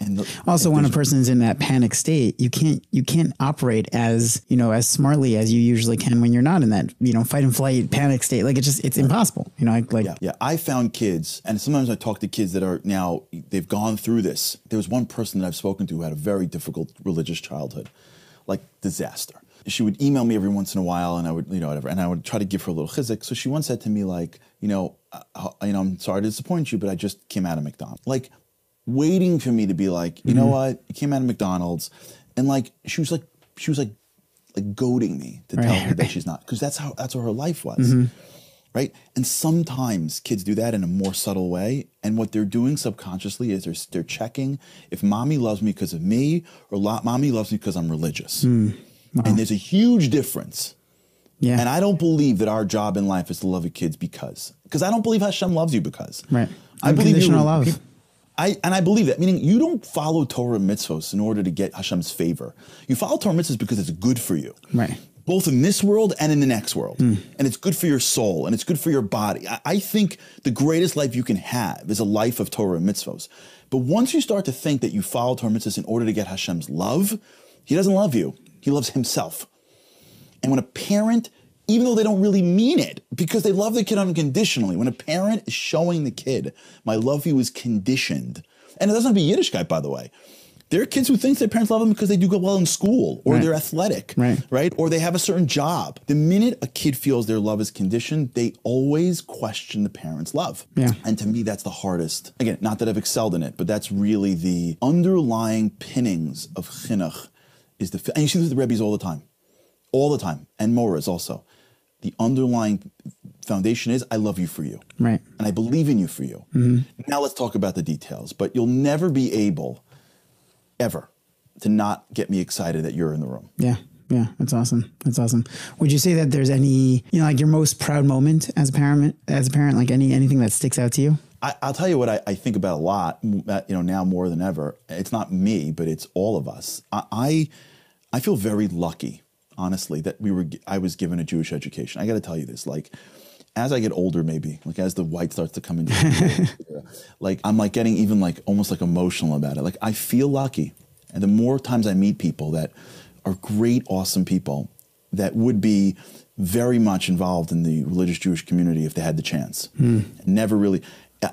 And the, Also, when a person is in that panic state, you can't you can't operate as you know as smartly as you usually can when you're not in that you know fight and flight panic state. Like it's just it's impossible. You know, like, like Yeah, yeah. I found kids, and sometimes I talk to kids that are now they've gone through this. There was one person that I've spoken to who had a very difficult religious childhood, like disaster. She would email me every once in a while, and I would, you know, whatever, and I would try to give her a little chizik. So she once said to me, like, you know, uh, you know, I'm sorry to disappoint you, but I just came out of McDonald's, like, waiting for me to be like, you know mm-hmm. what, you came out of McDonald's, and like, she was like, she was like, like goading me to tell her that she's not, because that's how that's what her life was mm-hmm. right? And sometimes kids do that in a more subtle way. And what they're doing subconsciously is they're, they're checking if mommy loves me because of me or lo- mommy loves me because I'm religious. Hmm. And there's a huge difference. yeah, And I don't believe that our job in life is to love your kids because. Because I don't believe Hashem loves you because. Right. I believe you. Love. I, and I believe that, meaning you don't follow Torah mitzvahs in order to get Hashem's favor. You follow Torah mitzvahs because it's good for you. Right. both in this world and in the next world. Hmm. And it's good for your soul and it's good for your body. I, I think the greatest life you can have is a life of Torah and mitzvos. But once you start to think that you follow Torah mitzvos in order to get Hashem's love, He doesn't love you. He loves Himself. And when a parent, even though they don't really mean it, because they love the kid unconditionally, when a parent is showing the kid, my love for you is conditioned. And it doesn't have to be Yiddishkeit, by the way. There are kids who think their parents love them because they do go well in school or Right. they're athletic, Right. right? Or they have a certain job. The minute a kid feels their love is conditioned, they always question the parent's love. Yeah. And to me, that's the hardest. Again, not that I've excelled in it, but that's really the underlying pinnings of chinuch is the, and you see this with the Rebbe's all the time all the time, and Moras also. The underlying foundation is I love you for you. Right. And I believe in you for you. Now let's talk about the details. But you'll never be able, ever, to not get me excited that you're in the room. Yeah. Yeah. That's awesome. That's awesome. Would you say that there's any, you know, like your most proud moment as a parent, as a parent, like any, anything that sticks out to you? I, I'll tell you what I, I think about a lot, uh, you know, now more than ever. It's not me, but it's all of us. I, I, I feel very lucky, honestly, that we were I was given a Jewish education. I got to tell you this, like, as I get older, maybe like as the white starts to come into, (laughs) like I'm like getting even like almost like emotional about it. Like I feel lucky, and the more times I meet people that are great, awesome people that would be very much involved in the religious Jewish community if they had the chance. Hmm. Never really.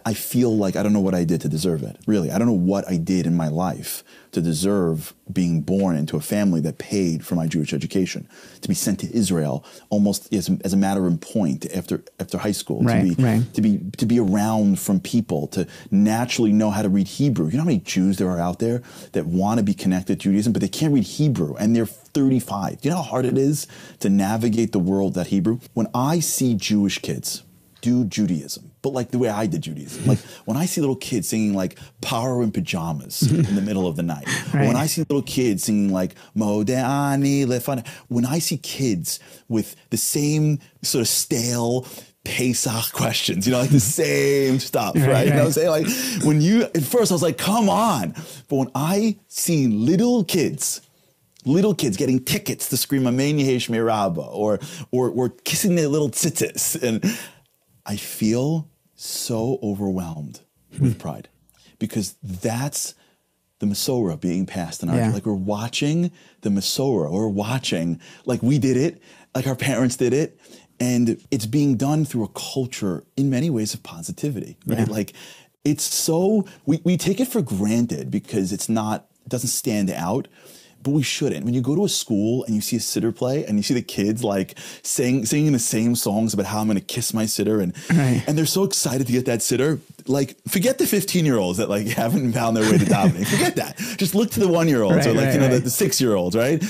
I- feel like I don't know what I did to deserve it. Really, I don't know what I did in my life to deserve being born into a family that paid for my Jewish education, to be sent to Israel almost as, as a matter of point after after high school, Right, to be right. to be to be around from people, to naturally know how to read Hebrew. You know how many Jews there are out there that want to be connected to Judaism, but they can't read Hebrew, and they're 35. Do you know how hard it is to navigate the world that Hebrew? When I see Jewish kids do Judaism, but like the way I did Judaism, (laughs) like when I see little kids singing like "Power in Pajamas" in the middle of the night, or (laughs) when I see little kids singing like "Modani Lefana," when I see kids with the same sort of stale Pesach questions, you know, like the (laughs) same stuff, right? Right, You know what I'm saying? Like when you at first I was like, come on. But when I see little kids, little kids getting tickets to scream Amen Yehesh Rabba or or or kissing their little tzitzis, and I feel so overwhelmed with hmm. pride. Because that's the Masorah being passed in our Yeah. like we're watching the Masorah, or we're watching like we did it, like our parents did it, and it's being done through a culture in many ways of positivity, right? Yeah. Like it's so we, we take it for granted because it's not it doesn't stand out. But we shouldn't. When you go to a school and you see a siddur play and you see the kids like sing, singing the same songs about how I'm going to kiss my siddur and Right. and they're so excited to get that siddur. Like, forget the 15 year olds that like (laughs) haven't found their way to dominate. forget that. Just look to the one year olds or like right, you know the, right. the six year olds, right?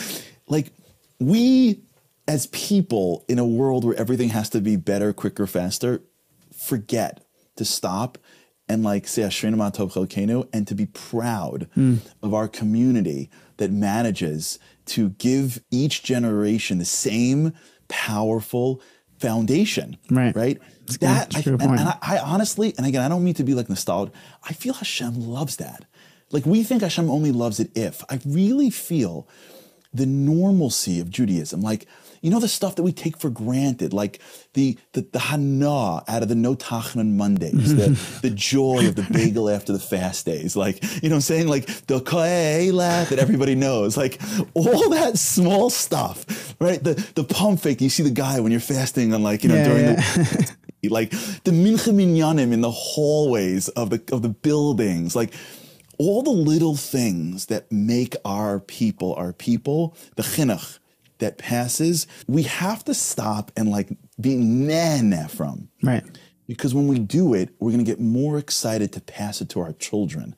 Like we as people in a world where everything has to be better, quicker, faster, forget to stop and like say Chelkenu and to be proud hmm. of our community that manages to give each generation the same powerful foundation. Right. Right. Good. That I, and, and I, I honestly, and again, I don't mean to be like nostalgic. I feel Hashem loves that. Like we think Hashem only loves it if. I really feel the normalcy of Judaism, like you know the stuff that we take for granted, like the the, the hana out of the no tachnan Mondays, the, (laughs) the joy of the bagel after the fast days, like you know what I'm saying, like the koela that everybody knows, like all that small stuff, right? The the pump fake. You see the guy when you're fasting on like you know Yeah, during yeah. the (laughs) like the mincha minyanim in the hallways of the of the buildings, like all the little things that make our people our people, the chinuch that passes, we have to stop and like be nah nah from. Right. Because when we do it, we're gonna get more excited to pass it to our children.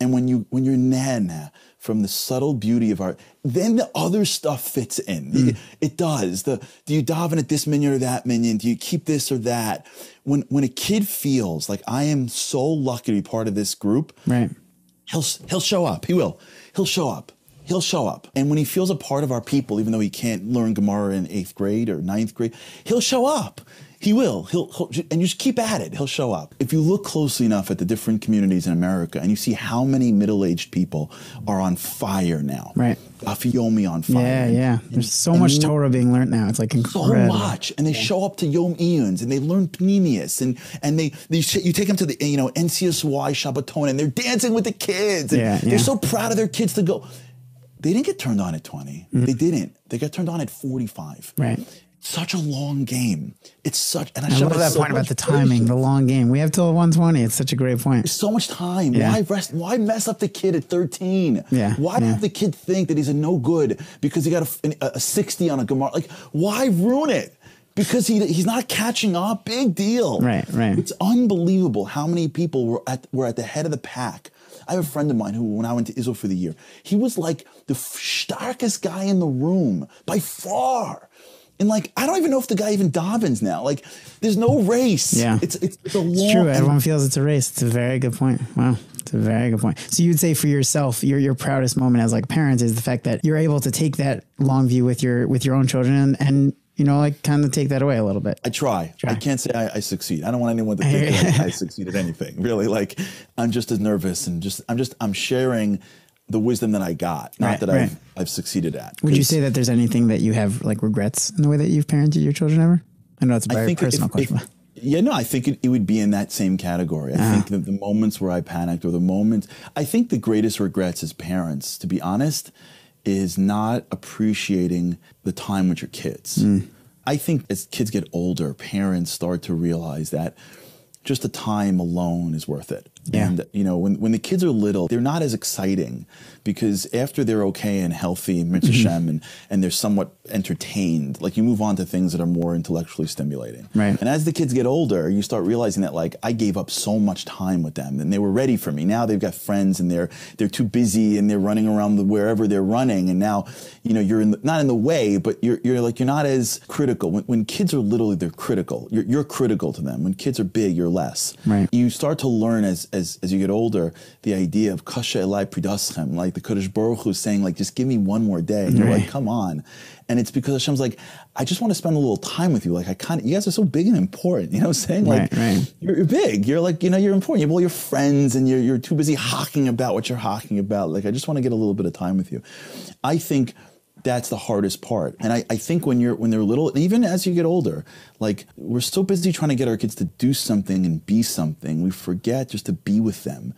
And when you when you're nana from the subtle beauty of art, then the other stuff fits in. It, it does. The do you daven at this minyan or that minyan? Do you keep this or that? When when a kid feels like I am so lucky to be part of this group, Right. he'll he'll show up. He will. He'll show up. He'll show up. And when he feels a part of our people, even though he can't learn Gemara in eighth grade or ninth grade, he'll show up. He will. He'll, he'll and you just keep at it. He'll show up. If you look closely enough at the different communities in America, and you see how many middle-aged people are on fire now. Right. Afiomi on fire. Yeah, yeah. and- There's so much Torah being learned now. It's like incredible. so much, and they show up to Yom Eons, and they learn Pnimius, and and they, they you take them to the you know NCSY Shabbaton, and they're dancing with the kids, and Yeah, they're yeah. so proud of their kids to go. They didn't get turned on at 20. They didn't. They got turned on at 45. Mm-hmm. Right. Such a long game. It's such, and I, I love that so point about the timing, patience. the long game. We have till 120. It's such a great point. so much time. Yeah. Why rest? Why mess up the kid at 13? Yeah, Why yeah. have the kid think that he's a no good because he got a, a, a 60 on a Gemara? Like, why ruin it? Because he he's not catching up. Big deal. Right, right. It's unbelievable how many people were at were at the head of the pack. I have a friend of mine who, when I went to Israel for the year, he was like the f- starkest guy in the room by far. And like, I don't even know if the guy even davens now. Like, there's no race. Yeah. It's it's, it's a long. It's true. Everyone feels it's a race. It's a very good point. Wow. It's a very good point. So you'd say for yourself, your your proudest moment as like parents is the fact that you're able to take that long view with your with your own children and, and you know like kind of take that away a little bit. I try. Try. I can't say I, I succeed. I don't want anyone to think (laughs) that I succeed at anything. Really, like I'm just as nervous and just I'm just I'm sharing the wisdom that I got, not Right, that right. I've I've succeeded at. Would you say that there's anything that you have like regrets in the way that you've parented your children ever? I know it's a very personal if- if- question. yeah, no, I think it, it would be in that same category. I Ah. think that the moments where I panicked or the moments, I think the greatest regrets as parents, to be honest, is not appreciating the time with your kids. Hmm. I think as kids get older, parents start to realize that just the time alone is worth it. Yeah. And you know, when, when the kids are little, they're not as exciting because after they're okay and healthy, Mitzvah Mm-hmm. And, and they're somewhat entertained, like you move on to things that are more intellectually stimulating. Right. And as the kids get older, you start realizing that like I gave up so much time with them and they were ready for me. Now they've got friends and they're they're too busy and they're running around the, wherever they're running. And now, you know, you're in the, not in the way, but you're you're like you're not as critical. When, when kids are little, they're critical. You're, you're critical to them. When kids are big, you're less. Right. You start to learn as as as you get older the idea of kasha elai pridaschem, like the Kodesh Baruch Hu saying like just give me one more day. And you're Right. like, come on. And it's because Hashem's like, I just want to spend a little time with you. Like I kind of, you guys are so big and important. You know what I'm saying? Like Right, right. You're, you're big. You're like, you know, you're important. You have all your friends and you're, you're too busy hawking about what you're hawking about. Like, I just want to get a little bit of time with you. I think that's the hardest part. And I, I think when you're, when they're little, even as you get older, like we're so busy trying to get our kids to do something and be something. We forget just to be with them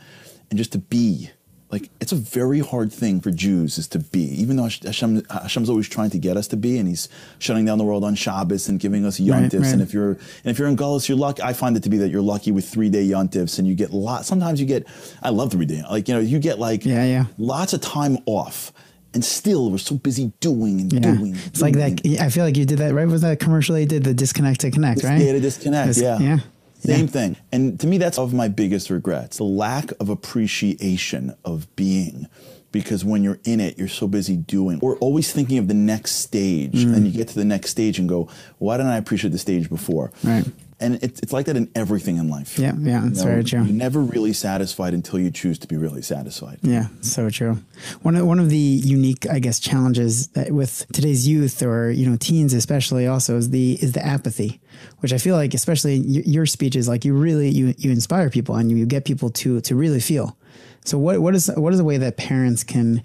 and just to be like it's a very hard thing for Jews is to be, even though Hashem, Hashem's always trying to get us to be, and He's shutting down the world on Shabbos and giving us yontifs. right. And if you're and if you're in Gullus, you're lucky. I find it to be that you're lucky with three day yontifs, and you get lot. Sometimes you get, I love three day, like you know, you get like Yeah, yeah. lots of time off, and still we're so busy doing and Yeah. doing. It's like that. I feel like you did that, right? Was that commercial you did, the disconnect to connect, right? Yeah, to disconnect. Dis- yeah. Yeah. Same Yeah. thing. And to me, that's of my biggest regrets the lack of appreciation of being. Because when you're in it, you're so busy doing. We're always thinking of the next stage. Mm. And you get to the next stage and go, why didn't I appreciate the stage before? Right. And it's, it's like that in everything in life. Yeah, yeah, You that's very true. You're never really satisfied until you choose to be really satisfied. Yeah, so true. One of one of the unique, I guess, challenges that with today's youth or you know teens especially also is the is the apathy, which I feel like especially in your, speeches, like you really you you inspire people and you get people to to really feel. So what what is what is a way that parents can,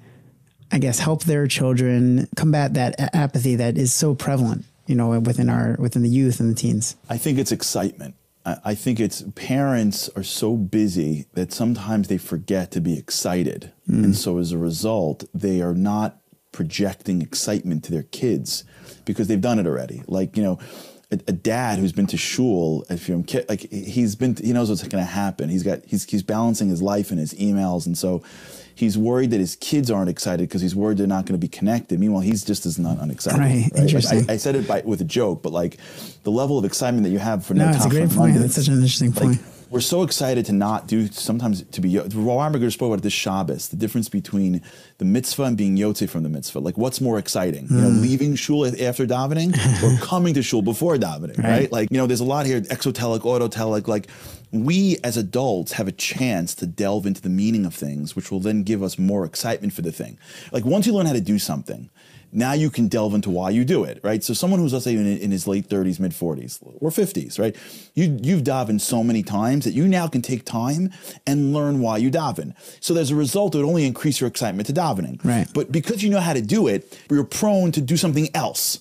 I guess, help their children combat that apathy that is so prevalent, you know, within our within the youth and the teens. I think it's excitement. I I think it's parents are so busy that sometimes they forget to be excited. Mm. And so as a result, they are not projecting excitement to their kids because they've done it already. Like, you know, a, a dad who's been to shul, if you're ki- like he's been, he knows what's going to happen. He's got, he's, he's balancing his life and his emails. And so he's worried that his kids aren't excited because he's worried they're not going to be connected. Meanwhile, he's just as not unexcited. Right, Like, interesting. I, I said it by, with a joke, but like the level of excitement that you have for No, no, it's a great point. That's such an interesting point. we're so excited to not do sometimes to be. Weinberger spoke about this Shabbos, the difference between the mitzvah and being yotze from the mitzvah. Like, what's more exciting? You Hmm. know, leaving shul after davening or (laughs) coming to shul before davening, right. Right. Like, you know, there's a lot here, exotelic, autotelic. Like, we as adults have a chance to delve into the meaning of things, which will then give us more excitement for the thing. Like, once you learn how to do something, Now you can delve into why you do it, right? So someone who's let's say in, in his late 30s, mid 40s, or 50s, right? You you've davened so many times that you now can take time and learn why you daven. So as a result, it would only increase your excitement to davening. Right. But because you know how to do it, you're prone to do something else.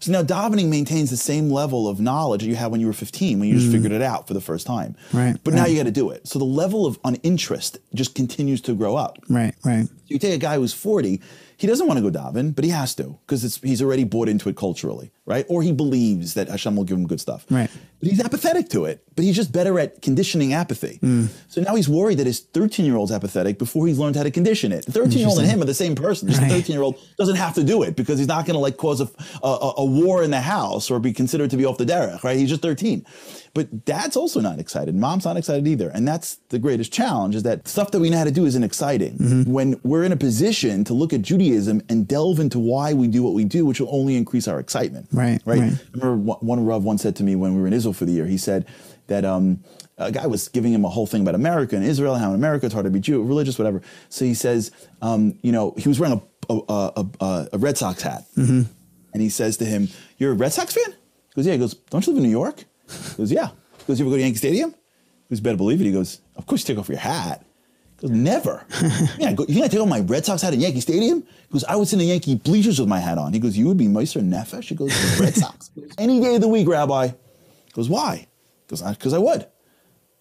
So now davening maintains the same level of knowledge that you had when you were 15, when you just figured it out for the first time. Mm. Right, But now you got to do it. So the level of uninterest just continues to grow up. Right, right. So You take a guy who's 40, he doesn't want to go daven, but he has to because he's already bought into it culturally, right? Or he believes that Hashem will give him good stuff. Right. But he's apathetic to it, but he's just better at conditioning apathy. Mm. So now he's worried that his 13 year old's apathetic before he's learned how to condition it. The 13 year old and him are the same person. Just Right. the 13 year old doesn't have to do it because he's not going to like cause a, a, a war in the house or be considered to be off the derech, right? He's just 13. But dad's also not excited. Mom's not excited either. And that's the greatest challenge is that stuff that we know how to do isn't exciting. Mm-hmm. When we're in a position to look at Judaism and delve into why we do what we do, which will only increase our excitement. Right, Right. right. I remember one- Rav once said to me when we were in Israel for the year, he said that um, a guy was giving him a whole thing about America and Israel, how in America it's hard to be Jew, religious, whatever. So he says, um, you know, he was wearing a, a, a, a, a Red Sox hat. Mm-hmm. And he says to him, You're a Red Sox fan? He goes, Yeah. He goes, Don't you live in New York? He goes, Yeah. He goes, You ever go to Yankee Stadium? He goes, Better believe it. He goes, Of course you take off your hat. He goes, Never. yeah, go, you think I take off my Red Sox hat at Yankee Stadium? He goes, I would sit in the Yankee bleachers with my hat on. He goes, You would be moser nefesh? He goes, "The Red Sox. Any day of the week, Rabbi. He goes, Why? He goes, Because I would.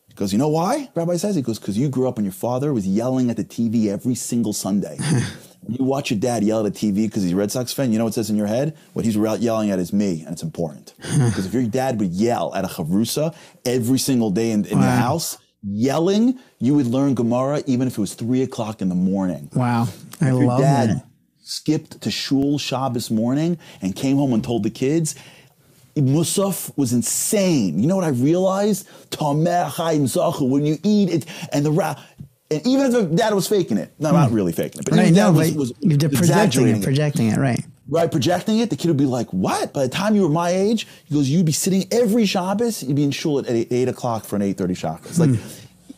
He goes, You know why? Rabbi says, He goes, Because you grew up and your father was yelling at the TV every single Sunday. You watch your dad yell at the TV because he's a Red Sox fan, you know what it says in your head? What he's yelling at is me, and it's important. (laughs) Because if your dad would yell at a chavrusa every single day in, in the house, yelling, you would learn Gemara even if it was three o'clock in the morning. Wow. I If your love dad that. skipped to shul Shabbos morning and came home and told the kids, Musaf was insane. You know what I realized? Tameh Chaim Zachu, when you eat it, and the ra- and even if the dad was faking it, no, not hmm. really faking it, but Right, no, was, was you're projecting it, projecting it, right. right, projecting it, the kid would be like, "What?" By the time you were my age, he goes, "You'd be sitting every Shabbos. You'd be in shul at eight, eight o'clock for an eight thirty Shabbos." Like, hmm.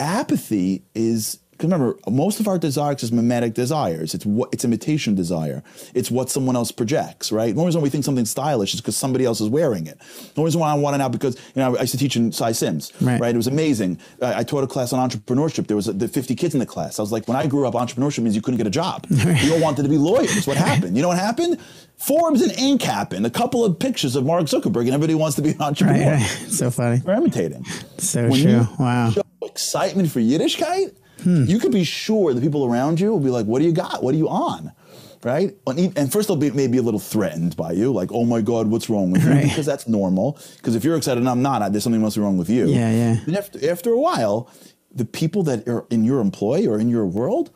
apathy is because remember, most of our desires is mimetic desires. It's what it's imitation desire. It's what someone else projects, right? The only reason we think something's stylish is because somebody else is wearing it. The only reason why I want it now because you know I used to teach in Sy Syms, Right. right? It was amazing. I, I taught a class on entrepreneurship. There was uh, the 50 kids in the class. I was like, when I grew up, entrepreneurship means you couldn't get a job. (laughs) you all wanted to be lawyers. What happened? You know what happened? Forbes and Inc. happened. A couple of pictures of Mark Zuckerberg, and everybody wants to be an entrepreneur. Right, right. (laughs) So funny. We're imitating. So When true. Wow. show excitement for Yiddishkeit, Hmm. you could be sure the people around you will be like, "What do you got? What are you on?" Right? And first they'll be maybe a little threatened by you, like, "Oh my God, what's wrong with (laughs) you?" Right. Because that's normal. Because if you're excited and I'm not, there's something must be wrong with you. Yeah, yeah. And after after a while, the people that are in your employ or in your world,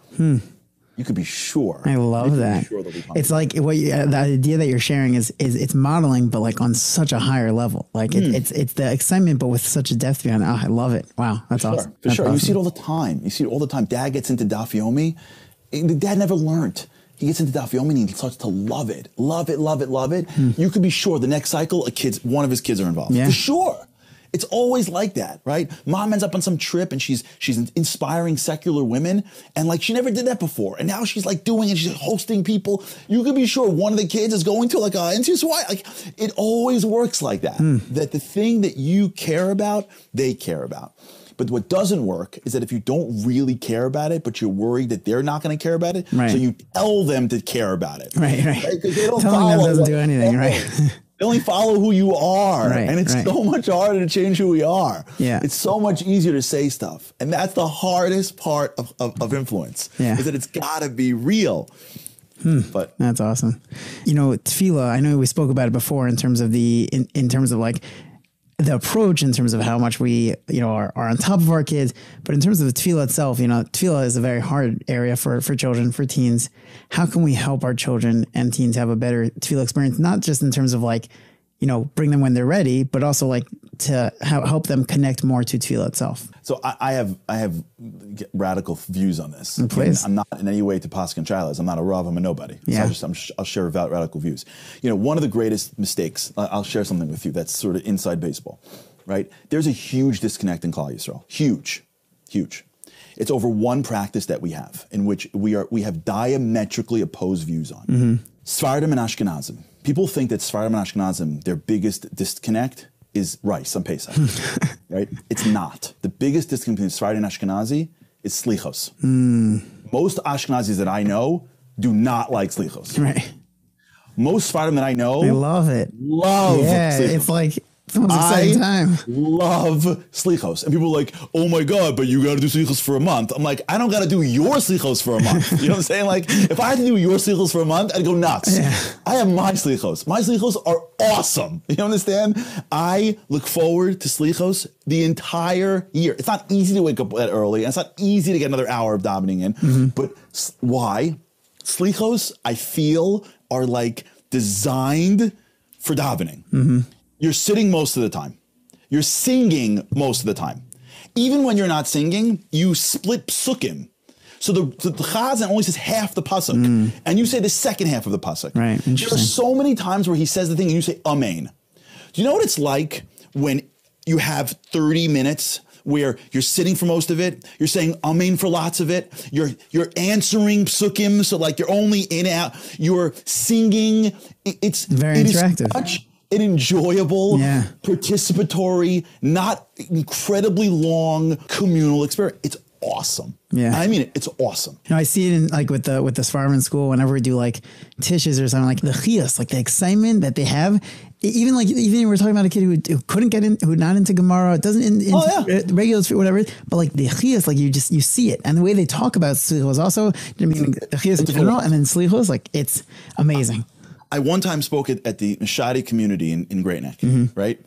you could be sure. I love that. sure be It's like what you, uh, the idea that you're sharing is is it's modeling, but like on such a higher level. Like it, hmm. it's it's the excitement, but with such a depth behind it. Oh, I love it. Wow, that's Sure, awesome. For That's sure. You see it all the time. You see it all the time. Dad gets into Daf Yomi. and eh, The dad never learned. He gets into Daf Yomi and he starts to love it. Love it, love it, love it. Hmm. You could be sure the next cycle, a kid's one of his kids are involved. Yeah. For sure. It's always like that, right? Mom ends up on some trip and she's she's inspiring secular women, and like she never did that before, and now she's like doing it. She's hosting people. You could be sure one of the kids is going to like a NCSY. Like it always works like that. Hmm. That the thing that you care about, they care about. But what doesn't work is that if you don't really care about it, but you're worried that they're not going to care about it, Right. so you tell them to care about it. Right, right. 'Cause they don't Telling them doesn't what- do anything, right. They only follow who you are. Right, and it's right. so much harder to change who we are. Yeah. It's so much easier to say stuff. And that's the hardest part of, of, of influence. Yeah. Is that it's gotta be real. Hmm. But That's awesome. You know, tefillah, I know we spoke about it before in terms of the in, in terms of like the approach in terms of how much we, you know, are, are on top of our kids. But in terms of the tefillah itself, you know, tefillah is a very hard area for, for children, for teens. How can we help our children and teens have a better tefillah experience? Not just in terms of like, you know, bring them when they're ready, but also like to help help them connect more to tefillah itself. So I, I have I have radical views on this. Mm, please. I'm not in any way to Paskin Chilas. I'm not a Rav. I'm a nobody. So Yeah. I just, I'm, sh- I'll share about radical views. You know, one of the greatest mistakes. I'll share something with you that's sort of inside baseball, right? There's a huge disconnect in Klal Yisrael. Huge, huge. It's over one practice that we have in which we are we have diametrically opposed views on. Mm-hmm. Sephardim and Ashkenazim. People think that Sephardim and Ashkenazim, their biggest disconnect is rice on Pesach, (laughs) right? It's not. The biggest disconnect between Sephardim and Ashkenazi is slichos. Hmm. Most Ashkenazis that I know do not like slichos. Right. Most Sephardim that I know I love it. love Yeah, slichos. it's like it's the most exciting time. love slichos. And people are like, oh my God, but you got to do slichos for a month. I'm like, I don't got to do your slichos for a month. You know what I'm saying? Like, if I had to do your slichos for a month, I'd go nuts. Yeah. I have my slichos. My slichos are awesome. You understand? I look forward to slichos the entire year. It's not easy to wake up that early, and it's not easy to get another hour of davening in. Mm-hmm. But why? Slichos, I feel, are like designed for davening. Mm-hmm. You're sitting most of the time. You're singing most of the time. Even when you're not singing, you split psukim. So the, the, the Chazan only says half the pasuk, and you say the second half of the pasuk. Mm. Right, There are so many times where he says the thing, and you say amen. Do you know what it's like when you have 30 minutes where you're sitting for most of it, you're saying amen for lots of it, you're you're answering psukim, so like you're only in and out, you're singing. It's Very it interactive. such an enjoyable, Yeah. participatory, not incredibly long communal experience. It's awesome. Yeah. I mean it. It's awesome. You know, I see it in like with the with the Svarman school whenever we do like tishes or something like the chias, like the excitement that they have. Even like even we're talking about a kid who, who couldn't get in, who not into Gemara, it doesn't in, in Oh, yeah. uh, regular whatever, but like the chias, like you just you see it, and the way they talk about slichos also. I mean the chias in general, and then slichos, like it's amazing. I one time spoke at, at the Mashadi community in, in Great Neck, Mm-hmm. right?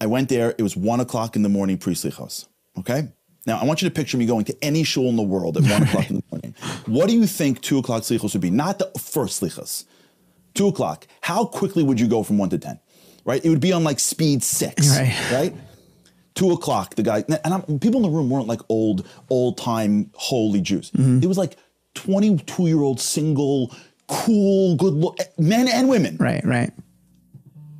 I went there. It was one o'clock in the morning pre slichos. Okay. Now I want you to picture me going to any shul in the world at one o'clock in the morning. (laughs) What do you think two o'clock slichos would be? Not the first slichos. Two o'clock. How quickly would you go from one to ten? Right. It would be on like speed six. Right. Right. Two o'clock. The guy and I'm, people in the room weren't like old, old time holy Jews. Mm-hmm. It was like twenty-two year old single, cool, good look men and women Right, right.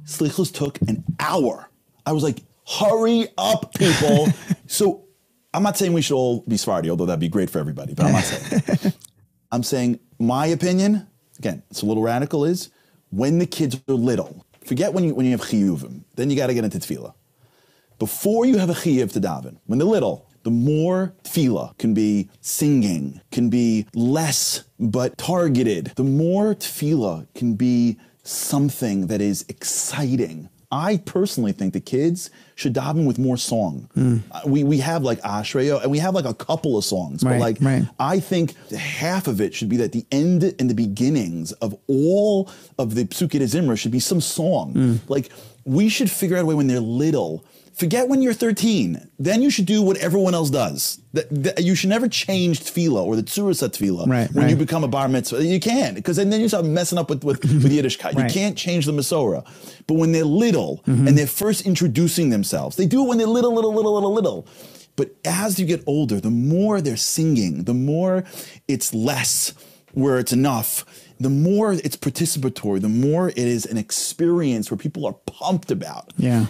Slichos took an hour. I was like, hurry up, people. (laughs) so I'm not saying we should all be Sephardi, although that'd be great for everybody, but I'm not saying that. (laughs) I'm saying my opinion, again, it's a little radical, is when the kids are little, forget when you when you have chiyuvim, then you got to get into tefillah. Before you have a chiyuv to daven, when they're little, the more tefillah can be singing, can be less but targeted. The more tefillah can be something that is exciting. I personally think the kids should daven with more song. Uh, We we have like Ashrayo and we have like a couple of songs, but like right. I think half of it should be that the end and the beginnings of all of the Pesukei Dezimra should be some song. Mm. Like we should figure out a way when they're little. Forget when you're 13. Then you should do what everyone else does. That, that- you should never change tefillah or the tzuras tefillah Right, when you become a bar mitzvah. You can't because then, then you start messing up with, with, with (laughs) Yiddishkeit. Right. You can't change the Masorah. But when they're little Mm-hmm. and they're first introducing themselves, they do it when they're little, little, little, little, little. But as you get older, the more they're singing, the more it's less where it's enough, the more it's participatory, the more it is an experience where people are pumped about Yeah.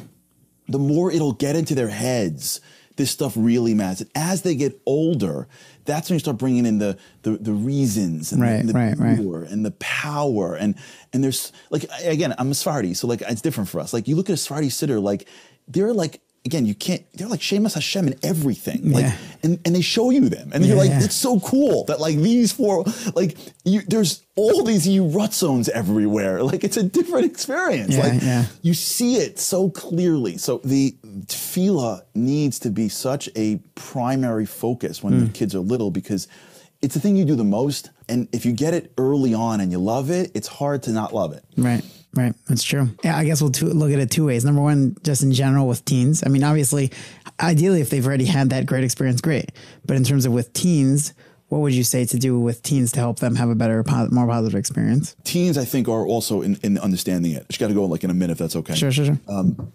The more it'll get into their heads. This stuff really matters. And as they get older, that's when you start bringing in the the, the reasons and Right, the, the right, right. and the power and and there's like again I'm a Sephardi, so like it's different for us. Like you look at a Sephardi siddur, like they're like again you can't they're like Shemus Hashem in everything. Like and and they show you them and you're like yeah. it's so cool that like these four like you there's all these rut zones everywhere. (laughs) Like it's a different experience. Yeah, like yeah. you see it so clearly. So the tefillah needs to be such a primary focus when Hmm. the kids are little because it's the thing you do the most. And if you get it early on and you love it, it's hard to not love it. Right. Right. That's true. Yeah. I guess we'll two, look at it two ways. Number one, just in general with teens. I mean, obviously, ideally, if they've already had that great experience, great. But in terms of with teens, what would you say to do with teens to help them have a better, more positive experience? Teens, I think, are also in, in understanding it. Just got to go like in a minute if that's okay. Sure, sure, sure. Um,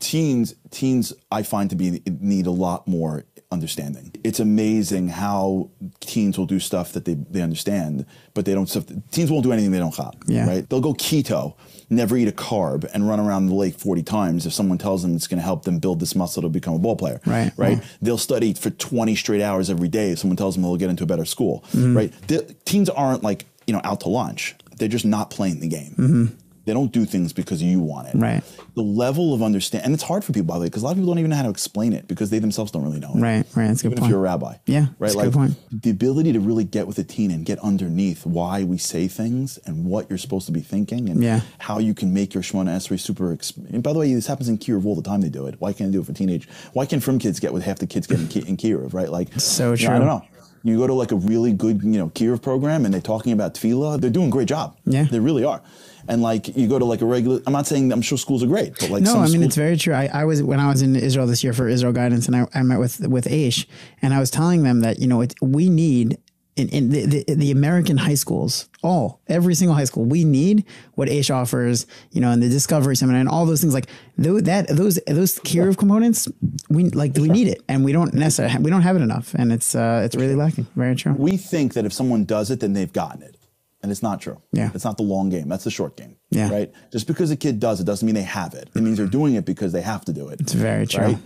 teens teens i find to be need a lot more understanding it's amazing how teens will do stuff that they, they understand but they don't stuff teens won't do anything they don't have Yeah. right they'll go keto never eat a carb and run around the lake 40 times if someone tells them it's going to help them build this muscle to become a ball player Right, right right. they'll study for 20 straight hours every day if someone tells them they'll get into a better school Mm-hmm. right the, teens aren't like you know out to lunch they're just not playing the game. They don't do things because you want it. Right. The level of understand, and it's hard for people by the way, because a lot of people don't even know how to explain it because they themselves don't really know. it. Right, right. That's a good Even point. if you're a rabbi. Yeah, Right. that's a like good point. the ability to really get with a teen and get underneath why we say things and what you're supposed to be thinking and Yeah. how you can make your Shemona Esrei super. Exp- and by the way, this happens in kiruv all the time. They do it. Why can't they do it for teenage? Why can't frum kids get with half the kids get in, kiruv? Right. Like So you know, I true. don't know. You go to like a really good, you know, kiruv program and they're talking about tefillah. They're doing a great job. Yeah. They really are. And like you go to like a regular. I'm not saying I'm sure schools are great, but like No, I mean schools, it's very true. I, I was when I was in Israel this year for Israel Guidance, and I, I met with with Aish, and I was telling them that you know it, we need in, in the, the the American high schools, all every single high school, we need what Aish offers, you know, and the Discovery Seminar and all those things like those that those those care of components, we like we need it, and we don't necessarily we don't have it enough, and it's uh it's really lacking. Very true. we think that if someone does it, then they've gotten it. And it's not true. Yeah. It's not the long game. That's the short game. Yeah. Right? Just because a kid does it doesn't mean they have it. It means they're doing it because they have to do it. It's very true.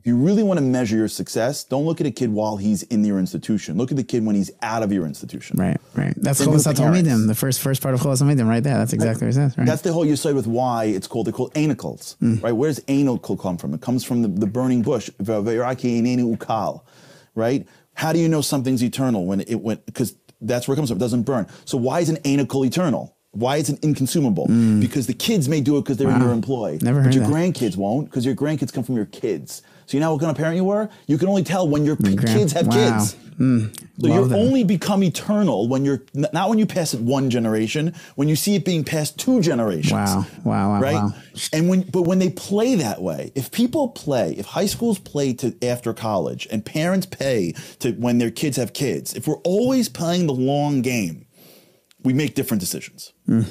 If you really want to measure your success, don't look at a kid while he's in your institution. Look at the kid when he's out of your institution. Right, right. That's Same with Cholas the parents. Talmidim, the first first part of Cholas Talmidim, right there. That's exactly what it says. Right. That's the whole you said with why it's called they're called anacles, Mm. right? Where does anacle come from? It comes from the, the burning bush, ukal, right? How do you know something's eternal when it went? Because that's where it comes from. It doesn't burn. So why is an anacle eternal? Why is it inconsumable? Because the kids may do it because they're in your employ, Mm. Never but your that. grandkids won't because your grandkids come from your kids. So you know what kind of parent you were? You can only tell when your p- kids have wow. kids. So you only become eternal when you're not when you pass it one generation, when you see it being passed two generations. Wow, wow, wow, Right? wow. And when but when they play that way, if people play, if high schools play to after college and parents pay to when their kids have kids, if we're always playing the long game, we make different decisions. Hmm.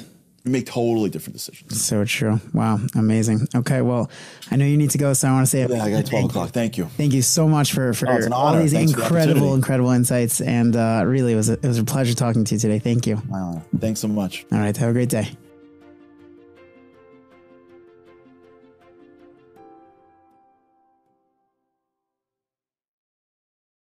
We make totally different decisions. So true. Wow. Amazing. Okay. Well, I know you need to go, so I want to say Yeah, I got 12 o'clock. Thank you. thank you so much for, for Oh, all these Thanks for the incredible, incredible insights. And uh, really, it was, a, it was a pleasure talking to you today. Thank you. My honor. Thanks so much. All right. Have a great day.